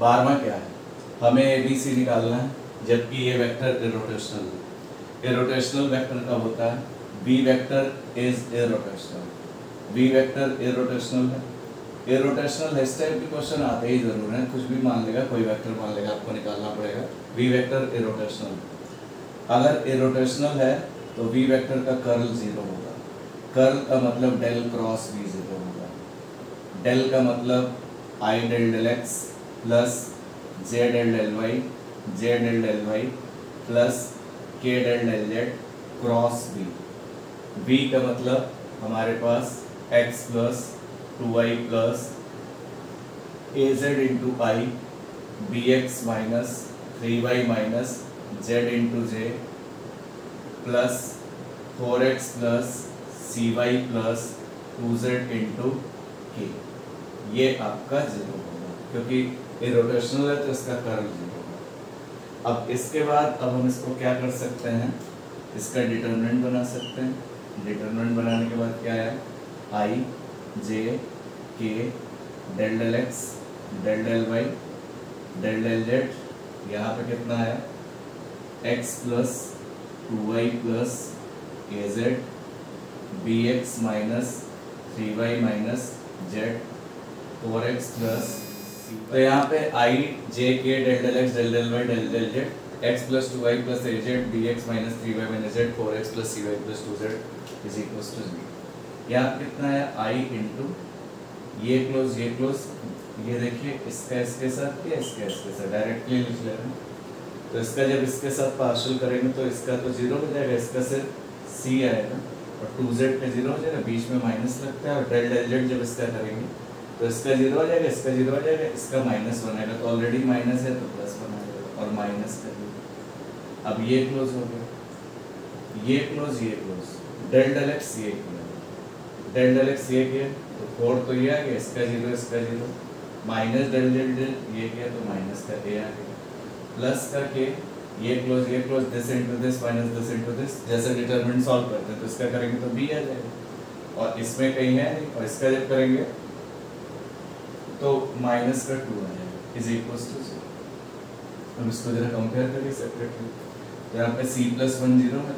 बारहवा क्या है? हमें ए बी सी निकालना है, जबकि ये वेक्टर इरोटेशनल इरोटेशनल वेक्टर कब होता है? B vector is irrotational B vector irrotational है। इरोटेशनल इस टाइप के क्वेश्चन आते ही ज़रूर हैं। कुछ भी मान लेगा, कोई वेक्टर मान लेगा, आपको निकालना पड़ेगा। बी वेक्टर इरोटेशनल अगर इरोटेशनल है तो वी वेक्टर का कर्ल ज़ीरो होगा। कर्ल का मतलब डेल क्रॉस वी ज़ीरो होगा। डेल का मतलब i del del x plus z l del y z l del y plus k del del z cross b b का मतलब हमारे पास x plus two y plus a z into i b x minus three y minus z into J plus four X plus C Y plus two z into k ये आपका zero होगा, क्योंकि ये rotational है तो इसका curl zero होगा। अब इसके बाद अब हम इसको क्या कर सकते हैं? इसका डिटर्मिनेंट बना सकते हैं। डिटर्मिनेंट बनाने के बाद क्या है? I j k del del x del del y del del z यहाँ पे कितना है? X plus two y plus a z b x minus three y minus z four x plus तो यहाँ पे i j k del del x del del y del del z b x minus three y minus z four x plus c y plus two z is equal to zero यहाँ कितना है i into ये close ये close ये देखिए इसका, इसके साथ या इसका, इसके साथ? डायरेक्टली लिख ले रहे हैं। तो इसका जब इसके साथ पार्शल करेंगे तो इसका तो ज़ीरो हो जाएगा। इसका सिर्फ़ सी आएगा। और टू जेड का ज़ीरो हो जाएगा। बीच में माइनस लगता है और डेल डेल जेड जब इसका करेंगे तो इसका ज़ीरो हो जाएगा, इसका ज़ीरो हो जाएगा, इसका माइनस बनेगा। तो ऑलरेडी माइनस है तो प्लस बनाएगा और माइनस कर अब ये क्लोज हो गया। ये क्लोज ये क्लोज डेल डेल एक्स ये डेल डेल एक्स ये किया तो फोर तो ये आ गया, इसका ज़ीरो इसका zero minus del del del ये किया तो माइनस का ए आ गया। प्लस का के ये क्लोज ये close this into this minus this into this जैसे डिटरमिनेंट सॉल्व करते हैं तो इसका करेंगे तो बी आ जाएगा। और इसमें कहीं है नहीं, और इसका जब करेंगे तो माइनस का टू आ जाएगा इज़ इक्वल टू ज़ीरो हम इसको जरा कंपेयर करिए सेपरेटली यहाँ पे सी प्लस वन ज़ीरो है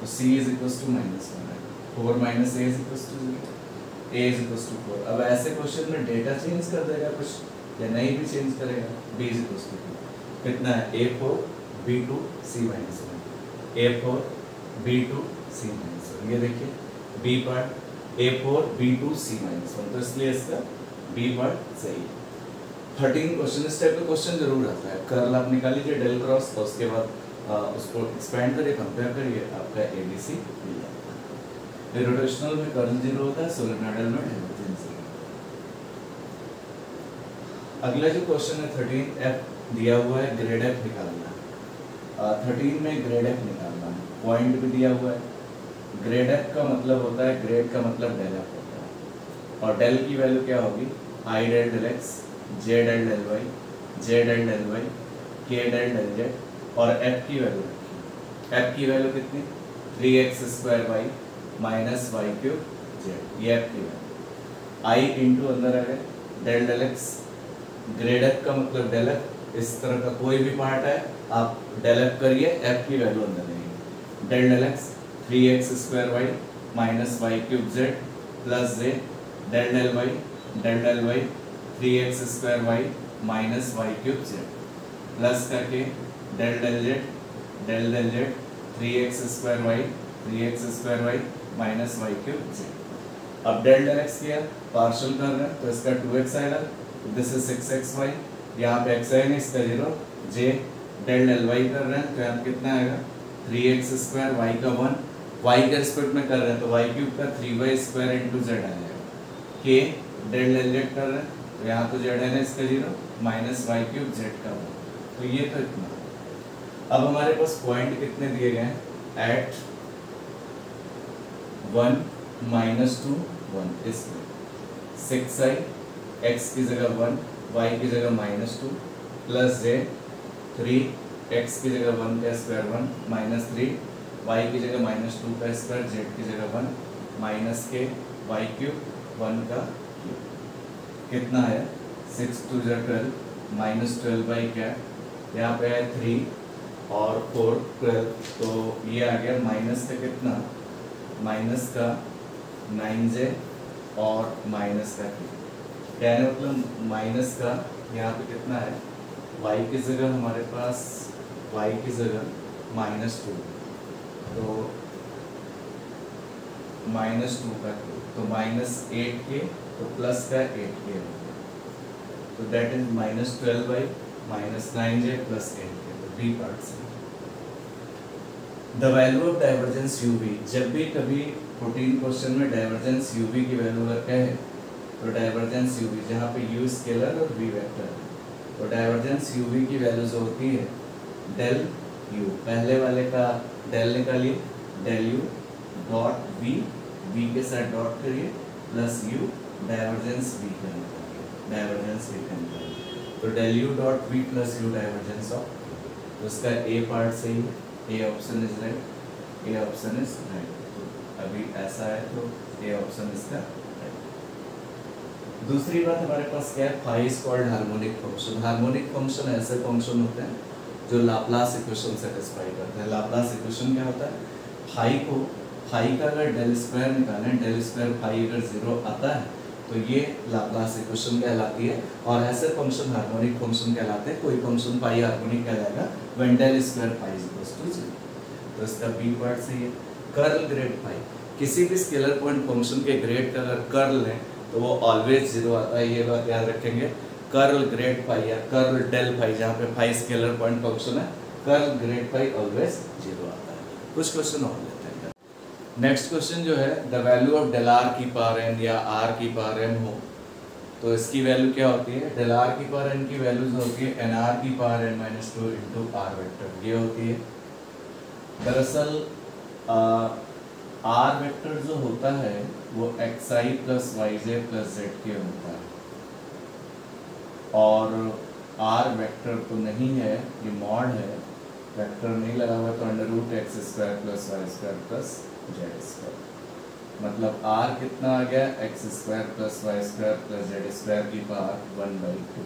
तो c is equal to minus one है four minus a is equal to zero a is equal to four अब ऐसे क्वेश्चन में डेटा चेंज कर देगा कुछ, या नहीं भी चेंज करेगा? बी इज़ इक्वल टू कितना है? A four b two c minus one a four b two c minus one ये देखिए b part a four b two c minus one तो इसलिए इसका बी पार्ट सही है। थर्टीन क्वेश्चन इस टाइप का क्वेश्चन ज़रूर आता है। कर्ल आप निकाल लीजिए डेल क्रॉस और उसके बाद उसको एक्सपेंड करिए कंपेयर करिए, आपका ए बी सी मिल जाएगा रोटेशनल में कर्ल ज़ीरो होता है सोलेनोइडल में डाइवर्जेंस ज़ीरो अगला जो क्वेश्चन है थर्टीन एफ़ दिया हुआ है ग्रेड एफ़ निकालना थर्टीन में ग्रेड एफ़ निकालना है। पॉइंट भी दिया हुआ है। ग्रेड एफ़ का मतलब होता है ग्रेड का मतलब डेल एफ़ होता है। और डेल की वैल्यू क्या होगी? I del del x j del del y j del del y k del del z और एफ़ की वैल्यू रखी एफ़ की वैल्यू कितनी? Three x square y minus y cube z ये एफ़ की वैल्यू आई इंटू अंदर आ गए del del x grad f का मतलब डेल एफ़ इस तरह का कोई भी पार्ट है आप डेल एफ़ करिए एफ़ की वैल्यू अंदर लेंगे del del x three x square y minus y cube z plus j del del y del del y three x square y minus y cube z plus करके del del z del del z three x square y three x square y minus y cube z अब del del x किया partial कर रहे हैं तो इसका to x आएगा this is six x y यहाँ पे एक्स नहीं, इसका zero j del del y कर रहे हैं तो यहाँ कितना आएगा थ्री एक्स स्क्वायर वाई का वन वाई के रिस्पेक्ट में कर रहे हैं तो वाई क्यूब का three y square into z आ जाएगा। के डेल डेल जेड कर रहे हैं तो यहाँ तो जेड है ना इसका zero minus y cube z का वन तो ये तो इतना। अब हमारे पास पॉइंट कितने दिए गए हैं? Eight one minus two one इसमें सिक्स आई एक्स की जगह वन वाई की जगह minus two plus j three x की जगह वन का square one minus three y की जगह माइनस टू का स्क्वायर जेड की जगह one minus k y cube one का क्यूब कितना है? सिक्स टू जो ट्वेल्व माइनस ट्वेल्व बाई क्या? यहाँ पे है थ्री और फोर ट्वेल्व तो ये आ गया माइनस का कितना? माइनस का नाइन जे और माइनस का के कहने मतलब माइनस का यहाँ पे कितना है? वाई की जगह हमारे पास वाई की जगह माइनस टू तो माइनस टू का तो माइनस एट के तो प्लस का एट के तो that is minus twelve by minus nine j plus eight k part से। The value of divergence u v जब भी कभी फोर्टीन क्वेश्चन में डाइवर्जेंस यू वी की वैल्यू अगर कहे तो डाइवर्जेंस यू वी जहाँ पे यू स्केलर और वी वेक्टर तो डाइवर्जेंस यू वी की वैल्यू जो होती है डेल यू पहले वाले का डेल निकालिए del u dot v v के साथ डॉट करिए प्लस यू डाइवर्जेंस वी का निकालिए डाइवर्जेंस वी का निकालिए। तो del u dot v plus u divergence of तो इसका ए पार्ट सही है? A option is right a option is right अभी ऐसा है तो ए ऑप्शन इसका दूसरी बात हमारे पास क्या है? Phi is called harmonic function harmonic function ऐसे फ़ंक्शन होते हैं जो लाप्लास इक्वेशन सेटिस्फाई करते हैं। लाप्लास इक्वेशन क्या होता है? फाई को फाई का अगर डेल स्क्वायर निकालें डेल स्क्वायर फाई अगर ज़ीरो आता है तो ये लाप्लास इक्वेशन कहलाती है और ऐसे फ़ंक्शन हार्मोनिक फ़ंक्शन कहलाते हैं, कोई फ़ंक्शन फाई हार्मोनिक कहलाएगा when del square phi is equal to zero तो इसका बी पार्ट सही है। कर्ल ग्रेड फाई किसी भी स्केलर पॉइंट फ़ंक्शन के ग्रेड का अगर कर्ल लें तो वो ऑलवेज ज़ीरो आता है, ये बात याद रखेंगे। कर्ल ग्रेड फाई या कर्ल डेल फाई जहाँ पे फाई स्केलर पॉइंट फ़ंक्शन है curl grad phi always zero आता है। कुछ क्वेश्चन और हैं। नेक्स्ट क्वेश्चन जो है the value of del r की पावर एन या आर की पावर एम हो तो इसकी वैल्यू क्या होती है? डेल आर की पावर एन की वैल्यू जो होती है एन आर की power n minus two into r vector ये होती है। दरअसल आर वेक्टर जो होता है, वो x i plus y j plus z k होता है। और आर वेक्टर तो नहीं है, ये मॉड है। वेक्टर नहीं लगा हुआ तो under root x square plus y square plus z square मतलब आर कितना आ गया? X square plus y square plus z square की power one by two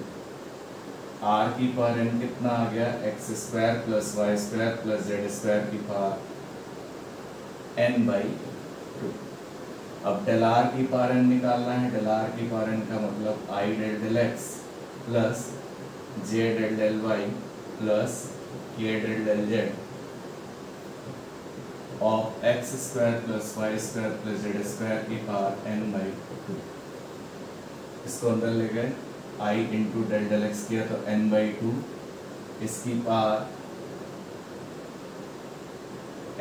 r की पावर एन कितना आ गया? X square plus y square plus z square की पावर एन बाई टू अब डेल आर की पावर एन निकालना है। डेल आर की पावर एन का मतलब i del del x plus j del del y plus k del del z of x square plus y square plus z square की power n by two इसको अंदर ले गए i into del del x किया तो n by two इसकी power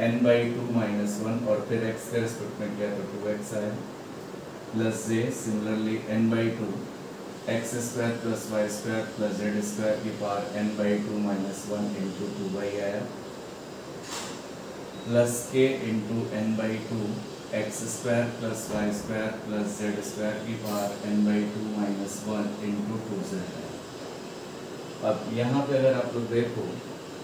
n by two minus one और फिर एक्स के रेस्पेक्ट में किया तो टू एक्स आया. Plus j similarly n by two x square plus y square plus z square की power n by two minus one into two y आया. Plus k into n by two x square plus y square plus z square की power n by two minus one into two z आया अब यहाँ पे अगर आप लोग देखो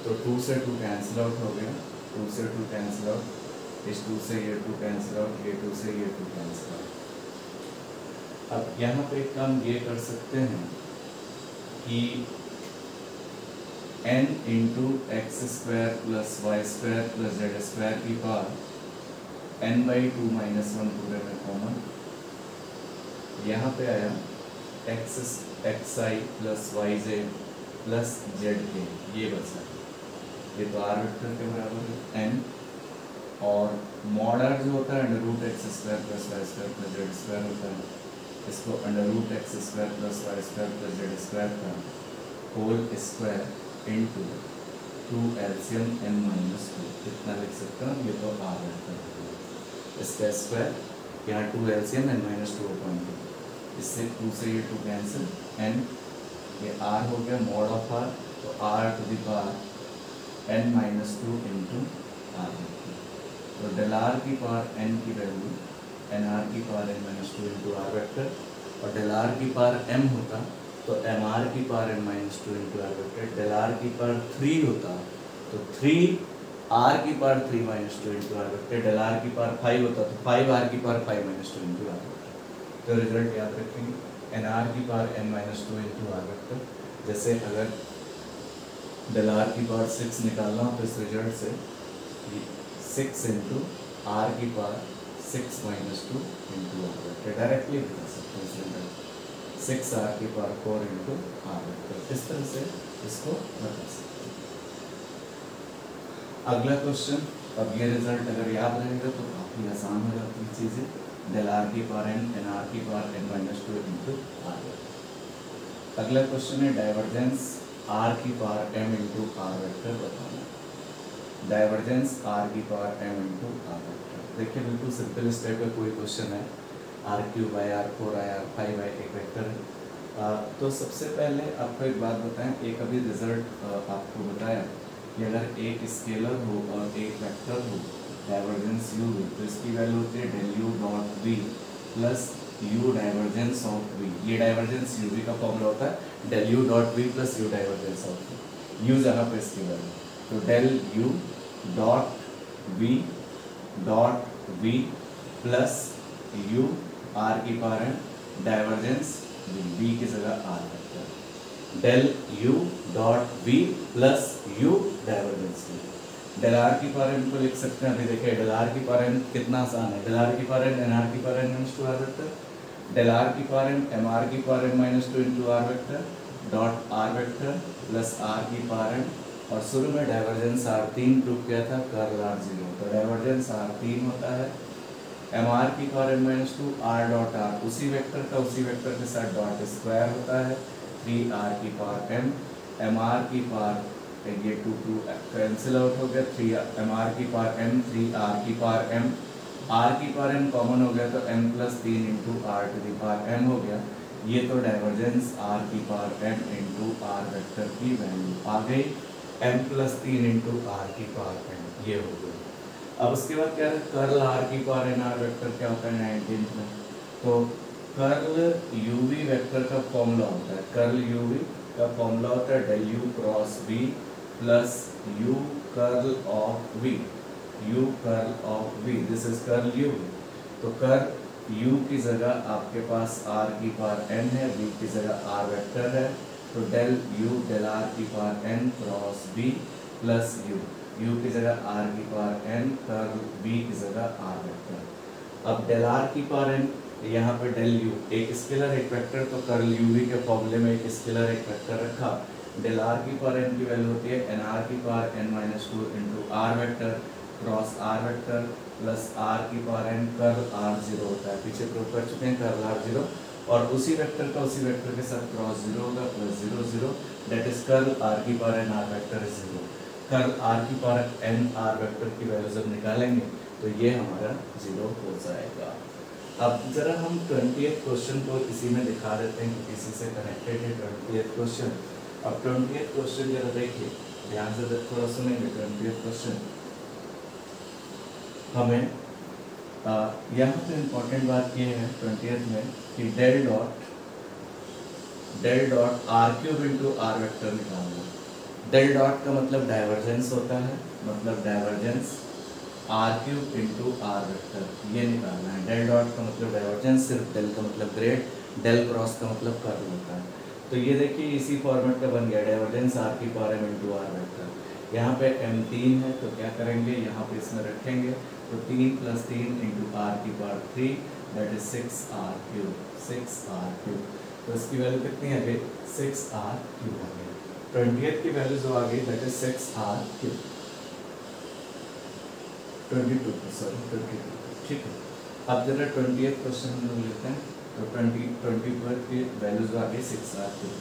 तो टू से टू कैंसिल आउट हो गया। टू से टू कैंसिल आउट इस टू से ये टू कैंसिल आउट ये टू से ये टू कैंसिल आउट अब यहाँ पे एक काम ये कर सकते हैं कि n into x square plus y square plus z square की power n by two minus one पूरे में कॉमन यहाँ पे आया x x i plus y j plus z k ये बचा ये तो आर वेक्टर के बराबर है एन और मॉड आर जो होता है under root x square plus y square plus z square होता है, इसको under root x square plus y square plus z square का होल स्क्वायर इंटू टू एल्सियम एन माइनस टू कितना लिख सकते हैं? ये तो आर वेक्टर इसका स्क्वायर यहाँ टू एल्सियम एन माइनस टू अपॉइंट टू इससे टू से ये टू कैंसिल एन ये आर हो गया मॉड ऑफ़ आर तो r to the n minus two into r तो डेल आर की पावर एन की वैल्यू एन आर की power n minus two into r vector और डेल आर की पावर एम होता तो एम आर की power n minus two into r vector del r की पार थ्री होता तो थ्री आर की power three minus two into r vector del r की पार फाइव होता तो फाइव आर की power five minus two into r vector तो result याद रखेंगे एन आर की power n minus two into r vector जैसे अगर डेल आर की पार सिक्स निकालना हो तो इस रिज़ल्ट से सिक्स इंटू आर की power six minus two into r vector directly बता सकते हैं इस रिज़ल्ट सिक्स आर की power four into r vector इस तरह से इसको बता सकते अगला क्वेश्चन, अब ये रिज़ल्ट अगर याद रहेगा तो काफ़ी आसान हो जाती है चीज़ें। डेल आर की पावर एन एन आर की power n minus two into r अगला क्वेश्चन है डाइवर्जेंस आर की power m into r vector बताना। डाइवर्जेंस आर की power m into r vector देखिए, बिल्कुल सिंपल इस टाइप का कोई क्वेश्चन है। R cube i r four i r five i एक वेक्टर है। तो सबसे पहले आपको एक बात बताएँ, एक अभी रिज़ल्ट आपको बताया कि अगर एक स्केलर हो और एक वेक्टर हो डाइवर्जेंस यू हो तो इसकी वैल्यू होती है del u dot v plus u divergence of v ये डाइवर्जेंस यू वी का फॉर्मूला होता है del u dot b plus u divergence of v u जहाँ पर इसकी वैल्यू तो del u dot v dot v plus u r की power है डाइवर्जेंस वी की जगह r vector del u dot v plus u divergence del r की power n को लिख सकते हैं। अभी देखिए डेल आर की पावर एन कितना आसान है। डेल आर की पावर एन एन आर की power n minus two r vector del r की पावर एन एम आर की power n minus two into r vector dot r vector plus r की power n और शुरू में divergence r तीन prove किया था कर्ल आर ज़ीरो तो डाइवर्जेंस आर तीन होता है एम आर की power n minus two r dot r उसी वेक्टर का उसी वेक्टर के साथ डॉट स्क्वायर होता है। थ्री आर की पावर एम एम आर की पावर ये टू टू कैंसिल आउट हो गया। थ्री एम आर की पावर एम थ्री आर की पावर एम आर की पावर एम कॉमन हो गया तो एम प्लस तीन into r to the power m हो गया। ये तो डाइवर्जेंस आर की power m into r vector की वैल्यू आ गई। एम प्लस तीन इंटू आर की पावर एम ये हो गया। अब उसके बाद क्या है? कर्ल आर की पावर एन आर वेक्टर क्या होता है? नाइनटीन में तो कर्ल यू वी वेक्टर का फॉर्मूला होता है। कर्ल यू वी का फॉर्मूला होता है del u cross v plus u curl of v u curl of v this is curl u तो कर्ल यू की जगह आपके पास आर की पावर एन है वी की जगह आर वेक्टर है। तो डेल यू डेल आर की power n cross b plus u u की जगह आर की पावर एन कर बी की जगह आर वेक्टर अब डेल आर की पावर एन यहाँ पे डेल यू एक स्केलर एक वेक्टर तो कर्ल यू वी के फॉर्मूले में एक स्केलर एक वेक्टर रखा. डेल आर की पावर एन की वैल्यू होती है एन आर की power n minus two into r vector cross r vector plus r की power n curl r zero होता है. पीछे प्रूव कर चुके हैं कर्ल आर ज़ीरो और उसी वेक्टर का उसी वेक्टर के साथ क्रॉस ज़ीरो होगा plus zero zero that is curl r की power n r vector zero curl r की पावर एन आर वेक्टर की वैल्यू जब निकालेंगे तो ये हमारा ज़ीरो हो जाएगा। अब जरा हम ट्वेंटी क्वेश्चन को इसी में दिखा देते हैं कि इसी से कनेक्टेड है ट्वेंटी क्वेश्चन अब ट्वेंटी क्वेश्चन जरा देखिए, ध्यान से थोड़ा सुनेंगे ट्वेंटी क्वेश्चन हमें यहाँ पे इम्पोर्टेंट बात ये है ट्वेंटी में कि del dot del dot r cube into r vector निकालना डेल डॉट का मतलब डाइवर्जेंस होता है मतलब divergence r cube into r vector ये निकालना है। डेल डॉट का मतलब डाइवर्जेंस सिर्फ़ डेल का मतलब ग्रेड डेल क्रॉस का मतलब कर्ल होता है। तो ये देखिए, इसी फॉर्मेट का बन गया डाइवर्जेंस आर की power m into r vector यहाँ पे एम तीन है तो क्या करेंगे? यहाँ पे इसमें रखेंगे तो तीन प्लस तीन इंटू आर की power three that is six r cube six r cube तो इसकी वैल्यू कितनी गई सिक्स आर क्यूब आ गई। ट्वेंटी की वैल्यू जो आ गई that is six r cube twenty two sorry twenty two. ठीक है। अब जरा ट्वेंटी क्वेश्चन हम लोग लेते हैं। तो ट्वेंटी ट्वेंटी पर की वैल्यू जो आ गई six r cube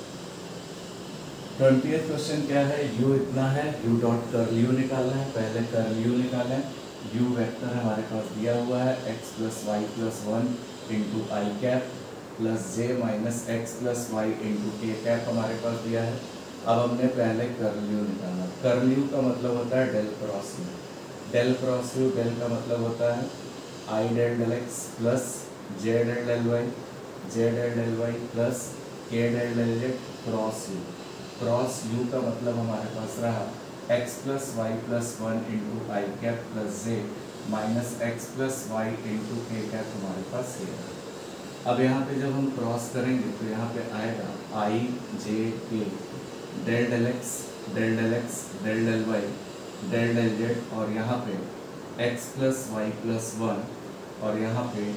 twenty question क्या है? यू इतना है। यू डॉट कर यू निकालना है। पहले कर यू निकालें। यू वेक्टर हमारे पास दिया हुआ है। X plus y plus one into i cap plus j minus x plus y into k cap हमारे पास दिया है। अब हमने पहले कर्ल्यू निकाला। कर्ल्यू का मतलब होता है del cross u del cross u del का मतलब होता है i del del x plus j del del y j del del y plus k del del z cross u cross u का मतलब हमारे पास रहा x plus y plus one into i cap plus j minus x plus y into k cap हमारे पास ये रहा अब यहाँ पे जब हम क्रॉस करेंगे तो यहाँ पे आएगा i j k del del x del del x del del y del del z और यहाँ पे x plus y plus one और यहाँ पे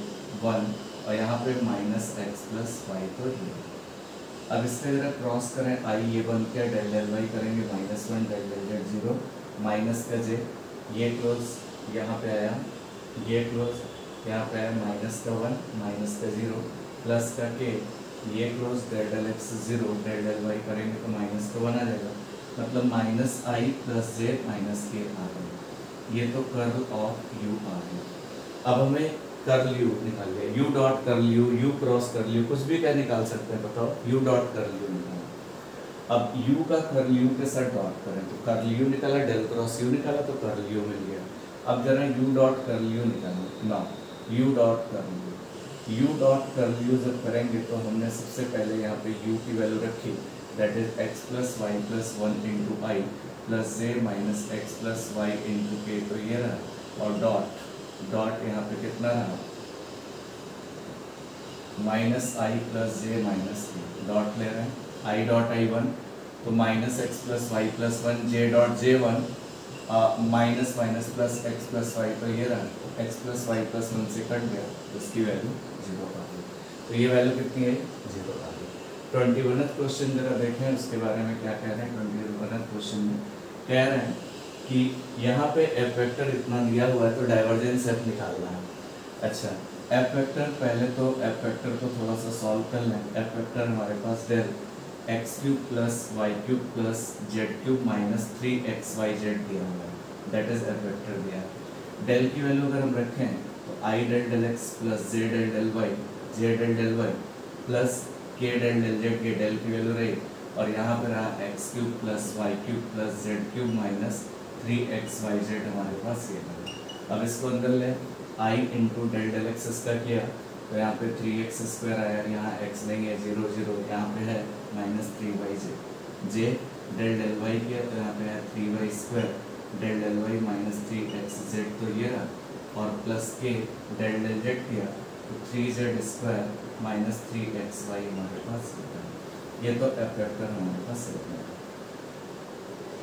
वन और यहाँ पे माइनस एक्स प्लस वाई तो ये अब इससे अगर क्रॉस करें आई ये बन के डेल डेल वाई करेंगे? Minus one del del z zero minus का जे ये क्लोज यहाँ पे आया, ये क्लोज यहाँ पे आया माइनस का वन माइनस का ज़ीरो प्लस का के ये close del del x zero del del y करेंगे तो माइनस वन आ जाएगा। मतलब minus i plus j minus k आ गए ये तो कर्ल ऑफ़ यू आ गया। अब हमें कर यू निकाल लिया। यू डॉट कर यू यू क्रॉस कर लियो कुछ भी क्या निकाल सकते हैं, बताओ। यू डॉट कर यू निकाल। अब यू का कर यू के साथ डॉट करें तो कर यू निकाला डेल क्रॉस यू निकाला तो कर यू मिल गया। अब जरा यू डॉट कर लियो निकालना ना यू डॉट कर लियो यू डॉट कर लियो जब करेंगे तो हमने सबसे पहले यहाँ पे यू की वैल्यू रखी। That is x plus y plus one into i plus j minus x plus y into k तो ये रहा। और डॉट डॉट यहाँ पे कितना रहा? Minus i plus j minus k dot ले रहे हैं। आई डॉट आई वन तो minus x plus y plus one j dot j one minus minus plus x plus y तो ये रहा। X plus y plus one से कट गया, इसकी वैल्यू तो ये वैल्यू कितनी है? ज़ीरो आ ट्वेंटी वन क्वेश्चन जरा देखें, उसके बारे में क्या कह रहे हैं? ट्वेंटी वन क्वेश्चन में कह रहे हैं कि यहाँ पे एफ़ वेक्टर इतना दिया हुआ है तो डाइवर्जेंस एफ़ निकालना है। अच्छा एफ़ वेक्टर पहले तो एफ़ वेक्टर को थोड़ा सा सॉल्व कर लें। एफ़ वेक्टर हमारे पास del x cube plus y cube plus z cube minus three x y z दिया हुआ है। दैट इज़ एफ़ वेक्टर दिया डेल की वैल्यू अगर हम रखें तो i del del x plus j del del y j del del y plus k del del z k del की वैल्यू रही और यहाँ पर रहा x cube plus y cube plus z cube minus three x y z हमारे पास ये अब इसको अंदर ले। I into del del x इसका किया। तो यहाँ पे थ्री एक्स स्क्वायर आया। यहाँ एक्स है ज़ीरो ज़ीरो यहाँ पे है minus three Y J J del del Y किया तो यहाँ पे है three Y square del del Y minus three X Z तो ये रहा। और plus K del del Z किया। Three Z square minus three X Y हमारे पास ये तो एफ़ वेक्टर हमारे पास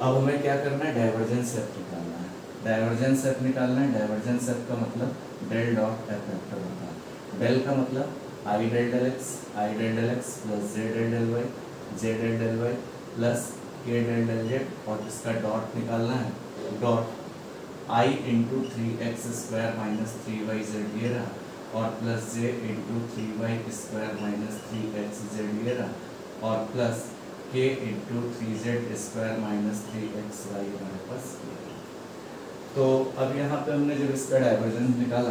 अब हमें क्या करना है? डाइवर्जेंस एफ़ निकालना है। डाइवर्जेंस एफ़ निकालना है। डाइवर्जेंस एफ़ का मतलब डेल डॉट एफ़ वेक्टर होता है। डेल का मतलब I del del X I del del X plus J del del Y J del del Y plus K del del Z और इसका डॉट निकालना है। Dot I into three X square minus three Y Z ये रहा। और plus J into three Y square minus three X Z ये रहा और plus K into three Z square minus three X Y हमारे पास तो अब यहाँ पे हमने जब इसका डाइवर्जेंस निकाला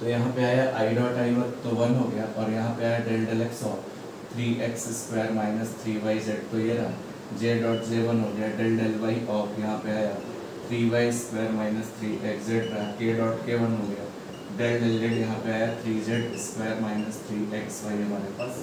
तो यहाँ पे आया आई डॉट आई वन तो वन हो गया और यहाँ पे आया डेल डेल एक्स और three X square minus three Y Z तो ये रहा। जे डॉट जे वन हो गया डेल डेल वाई और यहाँ पे आया three Y square minus three X Z रहा। के डॉट के वन हो गया। डेल डेल जेड यहाँ पे आया three Z square minus three X Y हमारे पास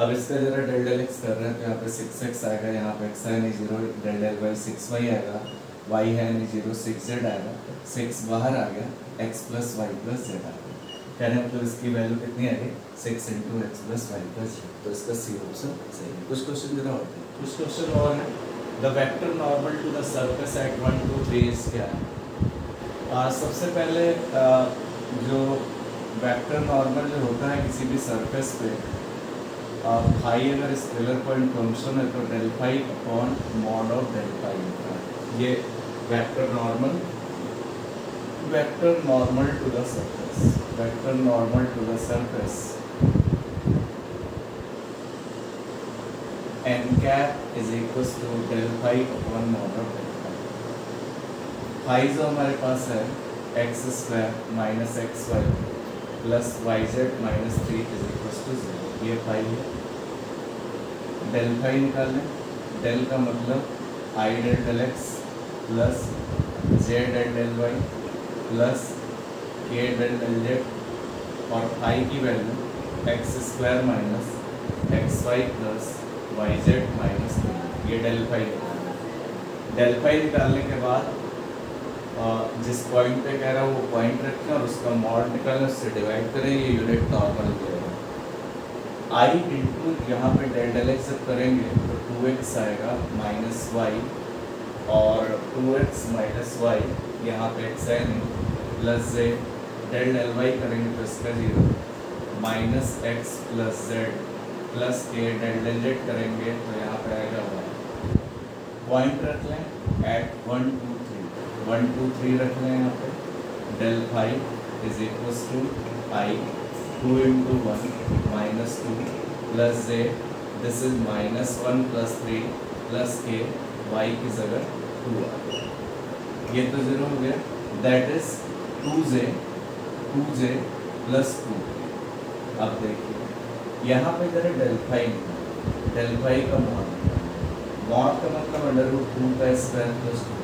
अब इसका जरा डेल डेल एक्स कर रहे हैं तो यहाँ पे सिक्स एक्स आएगा, यहाँ पे एक्स है नहीं zero del del Y six Y आएगा वाई है नहीं ज़ीरो सिक्स जेड आएगा सिक्स बाहर आ गया X plus Y plus Z आ गया कहने मतलब इसकी वैल्यू कितनी आ गई? Six into X plus Y plus Z तो इसका सी ऑप्शन सही है। कुछ क्वेश्चन जरा और कुछ क्वेश्चन और है। The vector normal to the surface at one two three is क्या? है आ, सबसे पहले आ, जो वेक्टर नॉर्मल जो होता है किसी भी सरफेस पे हाई अगर स्केलर पॉइंट फ़ंक्शन है तो del phi upon mod of del phi होता है। ये vector normal vector normal to the surface vector normal to the surface N cap is equal to del phi upon mod of del phi phi जो हमारे पास है X square minus X Y plus Y Z minus three is equal to zero ये five है। Del phi निकाल। लें del का मतलब I del del X plus Z L del Y plus K del del Z और phi की value X square minus X Y plus Y Z minus three ये del phi del phi निकालने के बाद जिस point पे कह रहा हूँ, वो पॉइंट रखें और उसका मॉड निकालें उससे डिवाइड करें, ये यूनिट नॉर्मल दिया आई इंटू यहाँ पे डेल डेल एक्स करेंगे तो टू एक्स आएगा माइनस वाई और टू एक्स माइनस वाई यहाँ पे एक्स है नहीं plus Z del del Y करेंगे तो इसका zero minus X plus Z plus K del del Z करेंगे तो यहाँ पे आएगा वाई पॉइंट रख लें at one two one two three रख लें यहाँ पे। Del phi is equal to I two into one minus two plus Z this is minus one plus three plus K Y की जगह टू आ गया। ये तो ज़ीरो हो गया। That is two J two J plus two अब देखिए, यहाँ पे जरा डेल्फाई डेल्फाई का मॉड मॉड का मतलब अंडर रूट टू का स्क्वायर प्लस टू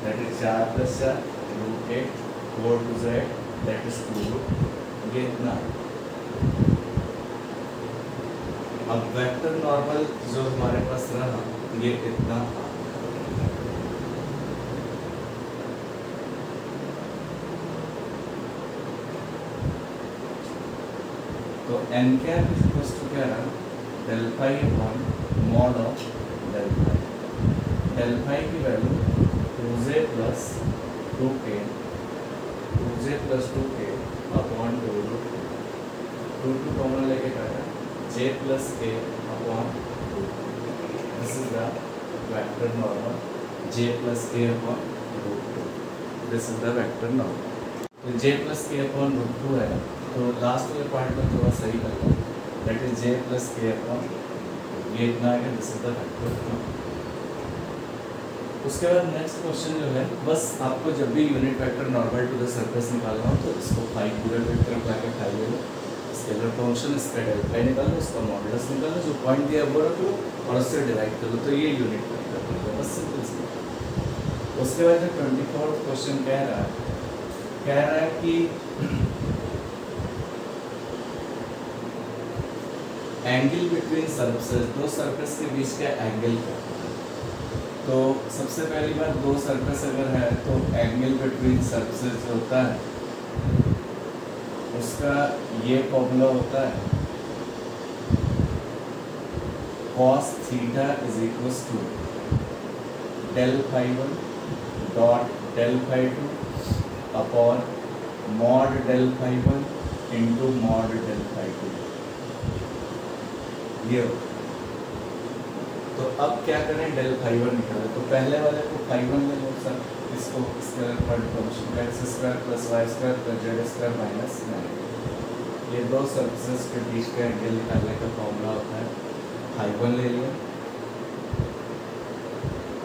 का दैट इज़ चार प्लस चार root at four two Z that is two root ये इतना। अब वेक्टर नॉर्मल जो हमारे पास रहा, ये इतना तो एन कैप इज़ टू क्या रहा? del phi upon mod of del phi del phi की value 2z plus 2k 2z plus 2k upon 2 root 2 2 common लेके काटा k upon 2 this is the vector normal j plus k upon root 2 this is the vector normal तो j plus k upon root 2 है तो last वाले part में थोड़ा सही लगा that is j plus k upon ये इतना गया दिस इज़ द फैक्टर उसके बाद नेक्स्ट क्वेश्चन जो है, बस आपको जब भी unit vector normal to the surface निकालना हो तो इसको फाइव पूरे वेक्टर में लाके फाइव ले स्केलर फ़ंक्शन इसका डेल फाई निकालो, इसका मॉडुलस निकालो, जो पॉइंट दिया वो रख और उससे डिवाइड कर लो। तो ये यूनिट वेक्टर बस सिंपल सी। उसके बाद जो ट्वेंटी फोर्थ क्वेश्चन कह रहा है, कह रहा है कि एंगल बिटवीन सरफेस दो सरफेस के बीच का एंगल क्या तो सबसे पहली बात, दो सर्कस अगर है तो एंगल बिटवीन सरफेस जो होता है। उसका ये फॉर्मूला होता है। cos theta is equal to del phi one dot del phi two upon mod del phi one into mod del phi two ये तो अब क्या करें? डेल फाइवर निकाले। तो पहले वाले को फाइवर ले लो सर इसको स्केलर पर function X square plus Y square plus Z square minus nine ये दो सर्फेसेस के बीच का एंगल निकालने का फॉर्मूला होता है। फाइवन ले लिया।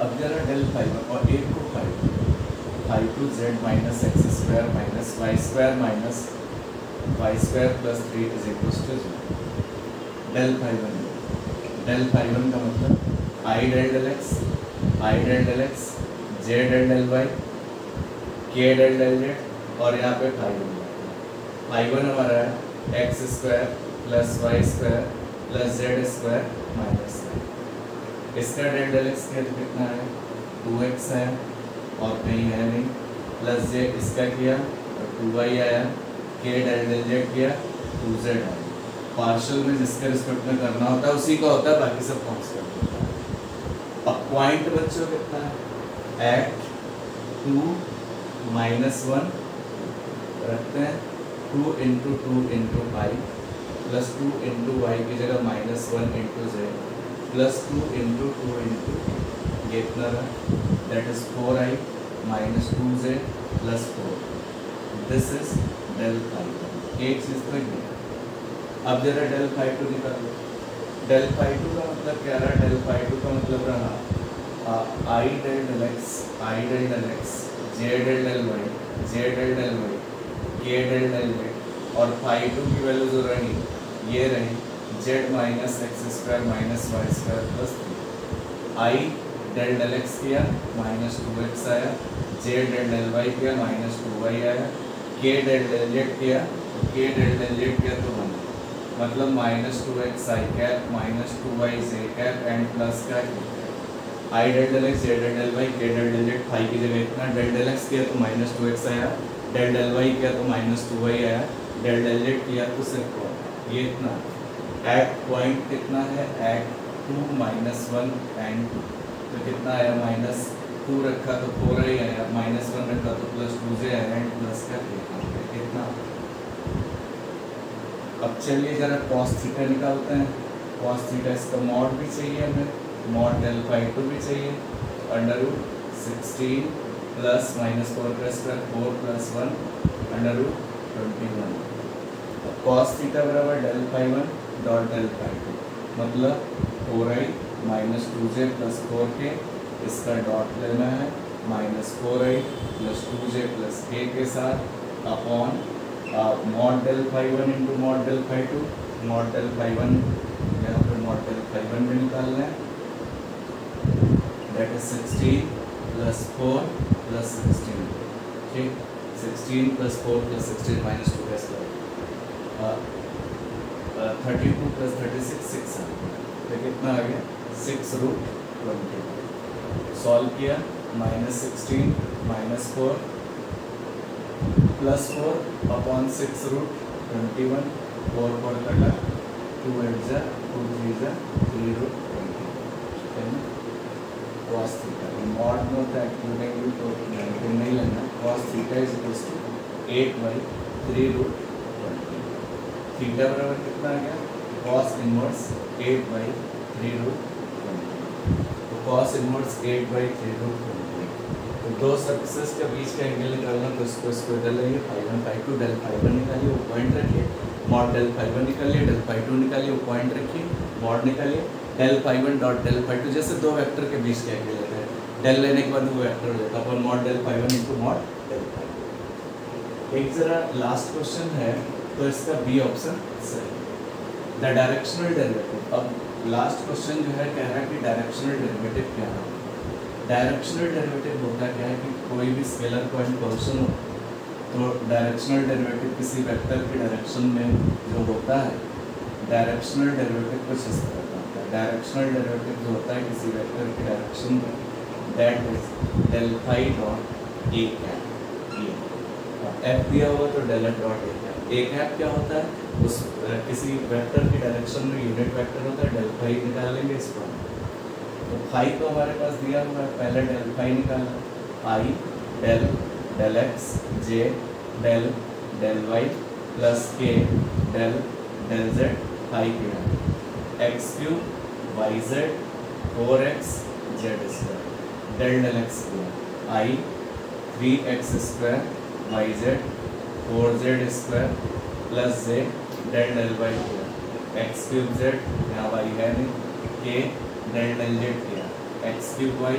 अब जरा डेल फाइवर और एक को phi phi two Z minus X square minus Y square minus Y square plus three is equal to zero del phi one del phi one का मतलब I del del X I del del X J del del Y K del del Z और यहाँ पे phi one phi one हमारा है X square plus Y square plus Z square minus इसका del del x कितना है? To x है और कहीं है नहीं। प्लस जेड इसका किया और टू वाई आया के डेल डेल जेड किया टू जेड आया। पार्शियल में जिसके रिस्पेक्ट में करना होता है, उसी का होता है, बाकी सब कॉन्स्टेंट होता है? अब पॉइंट बच्चों कितना है एट टू माइनस वन रखते हैं two into two into phi plus two into Y की जगह minus one into Z plus two into two into ये इतना रहा that is four I minus two Z plus four this is del phi एक चीज़ तो ये अब जरा डेल फाइव टू निकालो डेल फाइव टू का मतलब क्या रहा? डेल फाइव टू का मतलब रहा I del del X I del del X J del del Y J del del Y K del del Z और फाइव टू की वैल्यू जो रही, ये रही Z minus X square minus Y square plus I del del X किया minus two x आया जे del del Y किया minus two Y आया के डेल डेल जेड किया के डेल डेल जेड किया तो मतलब minus two X I cap minus two Y J cap and plus का I del del X J del del Y K del del Z phi की जगह इतना del del x किया तो minus two x आया del del Y किया तो minus two Y आया डेल डेल जेड किया तो सिर्फ़ ये इतना. एट पॉइंट कितना है? At two minus one and तो कितना आया? माइनस टू रखा तो फोर ही आया माइनस वन रखा तो प्लस टू से आया एंड प्लस का कितना अब चलिए ज़रा कॉस थीटा निकालते हैं। कॉस थीटा इसका मॉड भी चाहिए हमें। मॉड डेल फाइव टू भी चाहिए। Under root sixteen plus minus four plus four plus one under root twenty one अब कॉस थीटा बराबर del phi one dot del phi two मतलब four I minus two J plus four K इसका dot लेना है। Minus four I plus two J plus K के साथ upon mod del phi one into mod del phi two mod del phi one यहाँ पर mod del phi one निकालना है. That is sixteen plus four plus sixteen ठीक? Sixteen plus four plus sixteen minus two का square thirty two plus thirty six six तो कितना आ गया? सिक्स रूट ट्वेंटी सॉल्व किया? Minus sixteen minus four plus four upon six root twenty one four four कटा two eight जा two three जै three root twenty mod में था एक्टिंग तो नहीं लेना cos theta is equals two eight by three root twenty theta बराबर कितना आ गया? Cos inverse eight by three root twenty तो cos inverse eight by three root twenty तो दो सर्फेसेस के बीच का एंगल निकालना तो इसको इसको इधर लेंगे phi one phi two del phi one निकालिए, वो पॉइंट रखिए। मॉड डेल फाइव वन निकालिए डेल फाइव टू निकालिए, वो पॉइंट रखिए। मॉड निकालिए del phi one dot del phi two जैसे दो वेक्टर के बीच के एंगल लेते हैं। डेल लेने के बाद वो वेक्टर हो जाता है upon mod del phi one into mod del phi एक जरा लास्ट क्वेश्चन है तो इसका बी ऑप्शन सही। द डायरेक्शनल डेरिवेटिव अब लास्ट क्वेश्चन जो है, कह रहा है कि डायरेक्शनल डेरिवेटिव क्या है? डायरेक्शनल डेरिवेटिव होता क्या है कि कोई भी स्केलर पॉइंट फ़ंक्शन हो तो डायरेक्शनल डेरिवेटिव किसी वेक्टर के डायरेक्शन में जो होता है डायरेक्शनल डेरिवेटिव कुछ इस तरह डायरेक्शनल डेरिवेटिव जो होता है किसी वेक्टर के डायरेक्शन में that is del dot A cap ये। एफ़ दिया हुआ तो del F dot A cap A cap क्या होता है? उस किसी वेक्टर के डायरेक्शन में यूनिट वेक्टर होता है डेल फाई निकालेंगे इसको तो फाइव तो हमारे पास दिया हुआ है, पहले डेल फाई निकालना। I del del x j del del y plus k del del z five के x cube y z four x z square del del x square i three x square y z four z square plus z del del y किया x cube z यहाँ y है नहीं। K del del किया। X cube y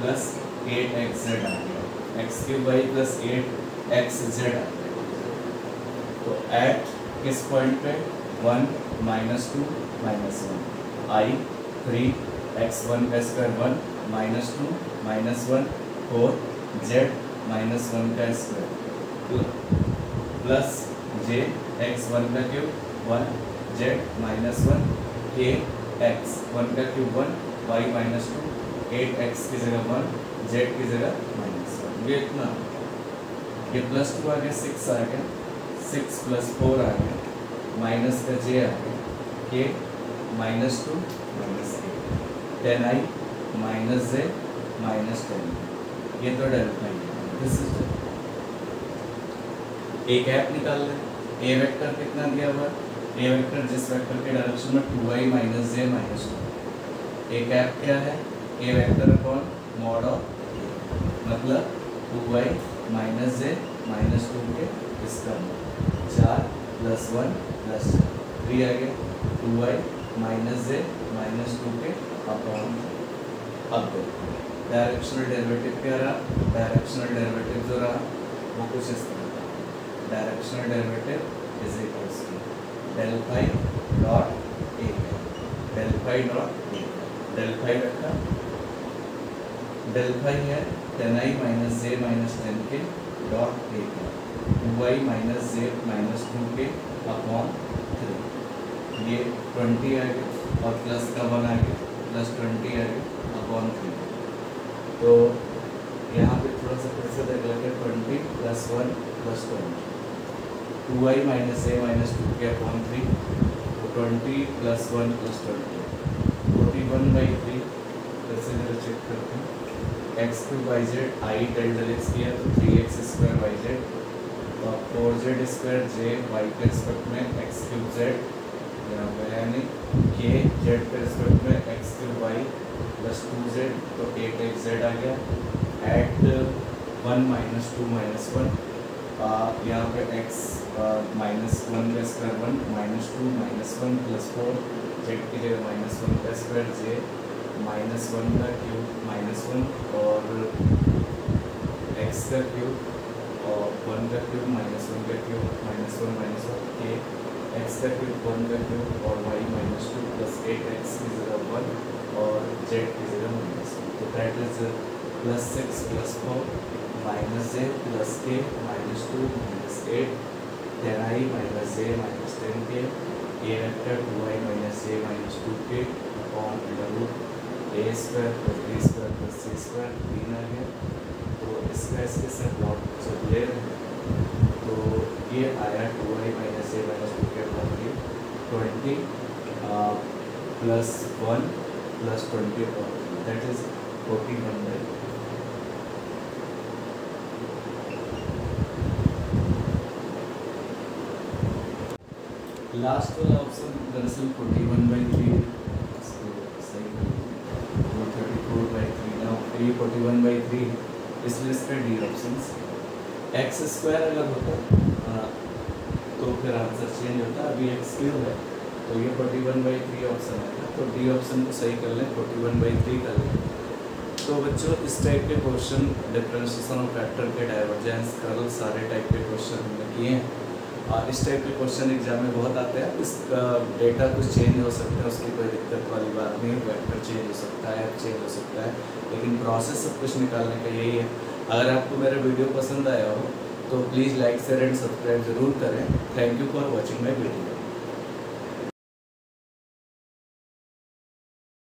plus eight x z आ गया। X cube y plus eight x z आ गया। तो at किस point पे? One minus two minus one i three x one का square one minus two minus one four z minus one का square plus j x one का cube one z minus one k x one का cube one y minus two eight x की जगह one Z की जगह minus one ये इतना। ये प्लस टू आ गया सिक्स आ गया सिक्स प्लस फोर आ गया माइनस का जे आ गया k minus two minus ten i minus j minus ten ये तो delta this is a cap निकाल लें। ए वेक्टर कितना दिया हुआ? ए वेक्टर जिस वेक्टर के डायरेक्शन में two y minus j minus two a cap क्या है? A vector upon mod of मतलब two y minus j minus two k इसका चार प्लस वन प्लस थ्री आ गया। Two y minus j minus two k upon अब directional derivative क्या रहा? डायरेक्शनल डेरिवेटिव जो रहा, वो कुछ इस तरह directional derivative is equals del five dot a del phi dot a del phi रखा डेल फाई है ten i minus j minus ten k dot a two i minus j minus two k upon three ये twenty आ और plus का one आ गया plus twenty आ गया upon three तो यहाँ पे थोड़ा सा फिर से देख लेंगे twenty plus one plus twenty two i minus a minus two k upon three तो twenty plus one plus twenty forty one by three फिर से जरा चेक करते हैं. X cube by z i del del x किया तो three x square by z और four z square j y के रिस्पेक्ट में एक्स क्यूब जेड यहाँ यानी के जेड के रिस्पेक्ट में x cube y plus two z तो एट एक्स जेड आ गया. Eight one minus two minus one यहाँ पे एक्स माइनस वन का square one minus two minus one plus four z की जगह माइनस वन का स्क्वायर जे माइनस वन का क्यूब माइनस वन और एक्स का क्यूब और वन का क्यूब माइनस वन का cube minus one minus one k x का क्यूब वन का क्यूब और y minus two plus eight x की जगह वन और जेड की जगह माइनस वन तो that is plus six plus four minus z plus k minus two minus eight ten i minus j minus ten k a vector two i minus j minus two k upon under root a square plus b square plus तीन आ गया तो इसका इसके साथ plot जो ले रहे हैं तो ये आया two i minus a minus two k upon के twenty plus one plus twenty that is forty one by last वाला ऑप्शन दरअसल forty one by three four thirty four by three ना ये फोर्टी वन बाई थ्री इसलिए इसका D option x square अगर होता तो फिर आंसर चेंज होता अभी एक्स क्यूब है। तो ये forty one by three option है तो डी ऑप्शन को सही कर लें। फोर्टी वन बाई थ्री कर लें। तो बच्चों, इस टाइप के क्वेश्चन डिफ्रेंशिएशन ऑफ़ फैक्टर के डाइवर्जेंस कर्ल सारे टाइप के क्वेश्चन हमने किए हैं। और इस टाइप के क्वेश्चन एग्ज़ाम में बहुत आते हैं। इसका डेटा कुछ चेंज हो सकता है, उसकी कोई दिक्कत वाली बात नहीं वेक्टर चेंज हो सकता है चेंज हो सकता है, लेकिन प्रोसेस सब कुछ निकालने का यही है। अगर आपको मेरा वीडियो पसंद आया हो तो please like share and subscribe ज़रूर करें। Thank you for watching my video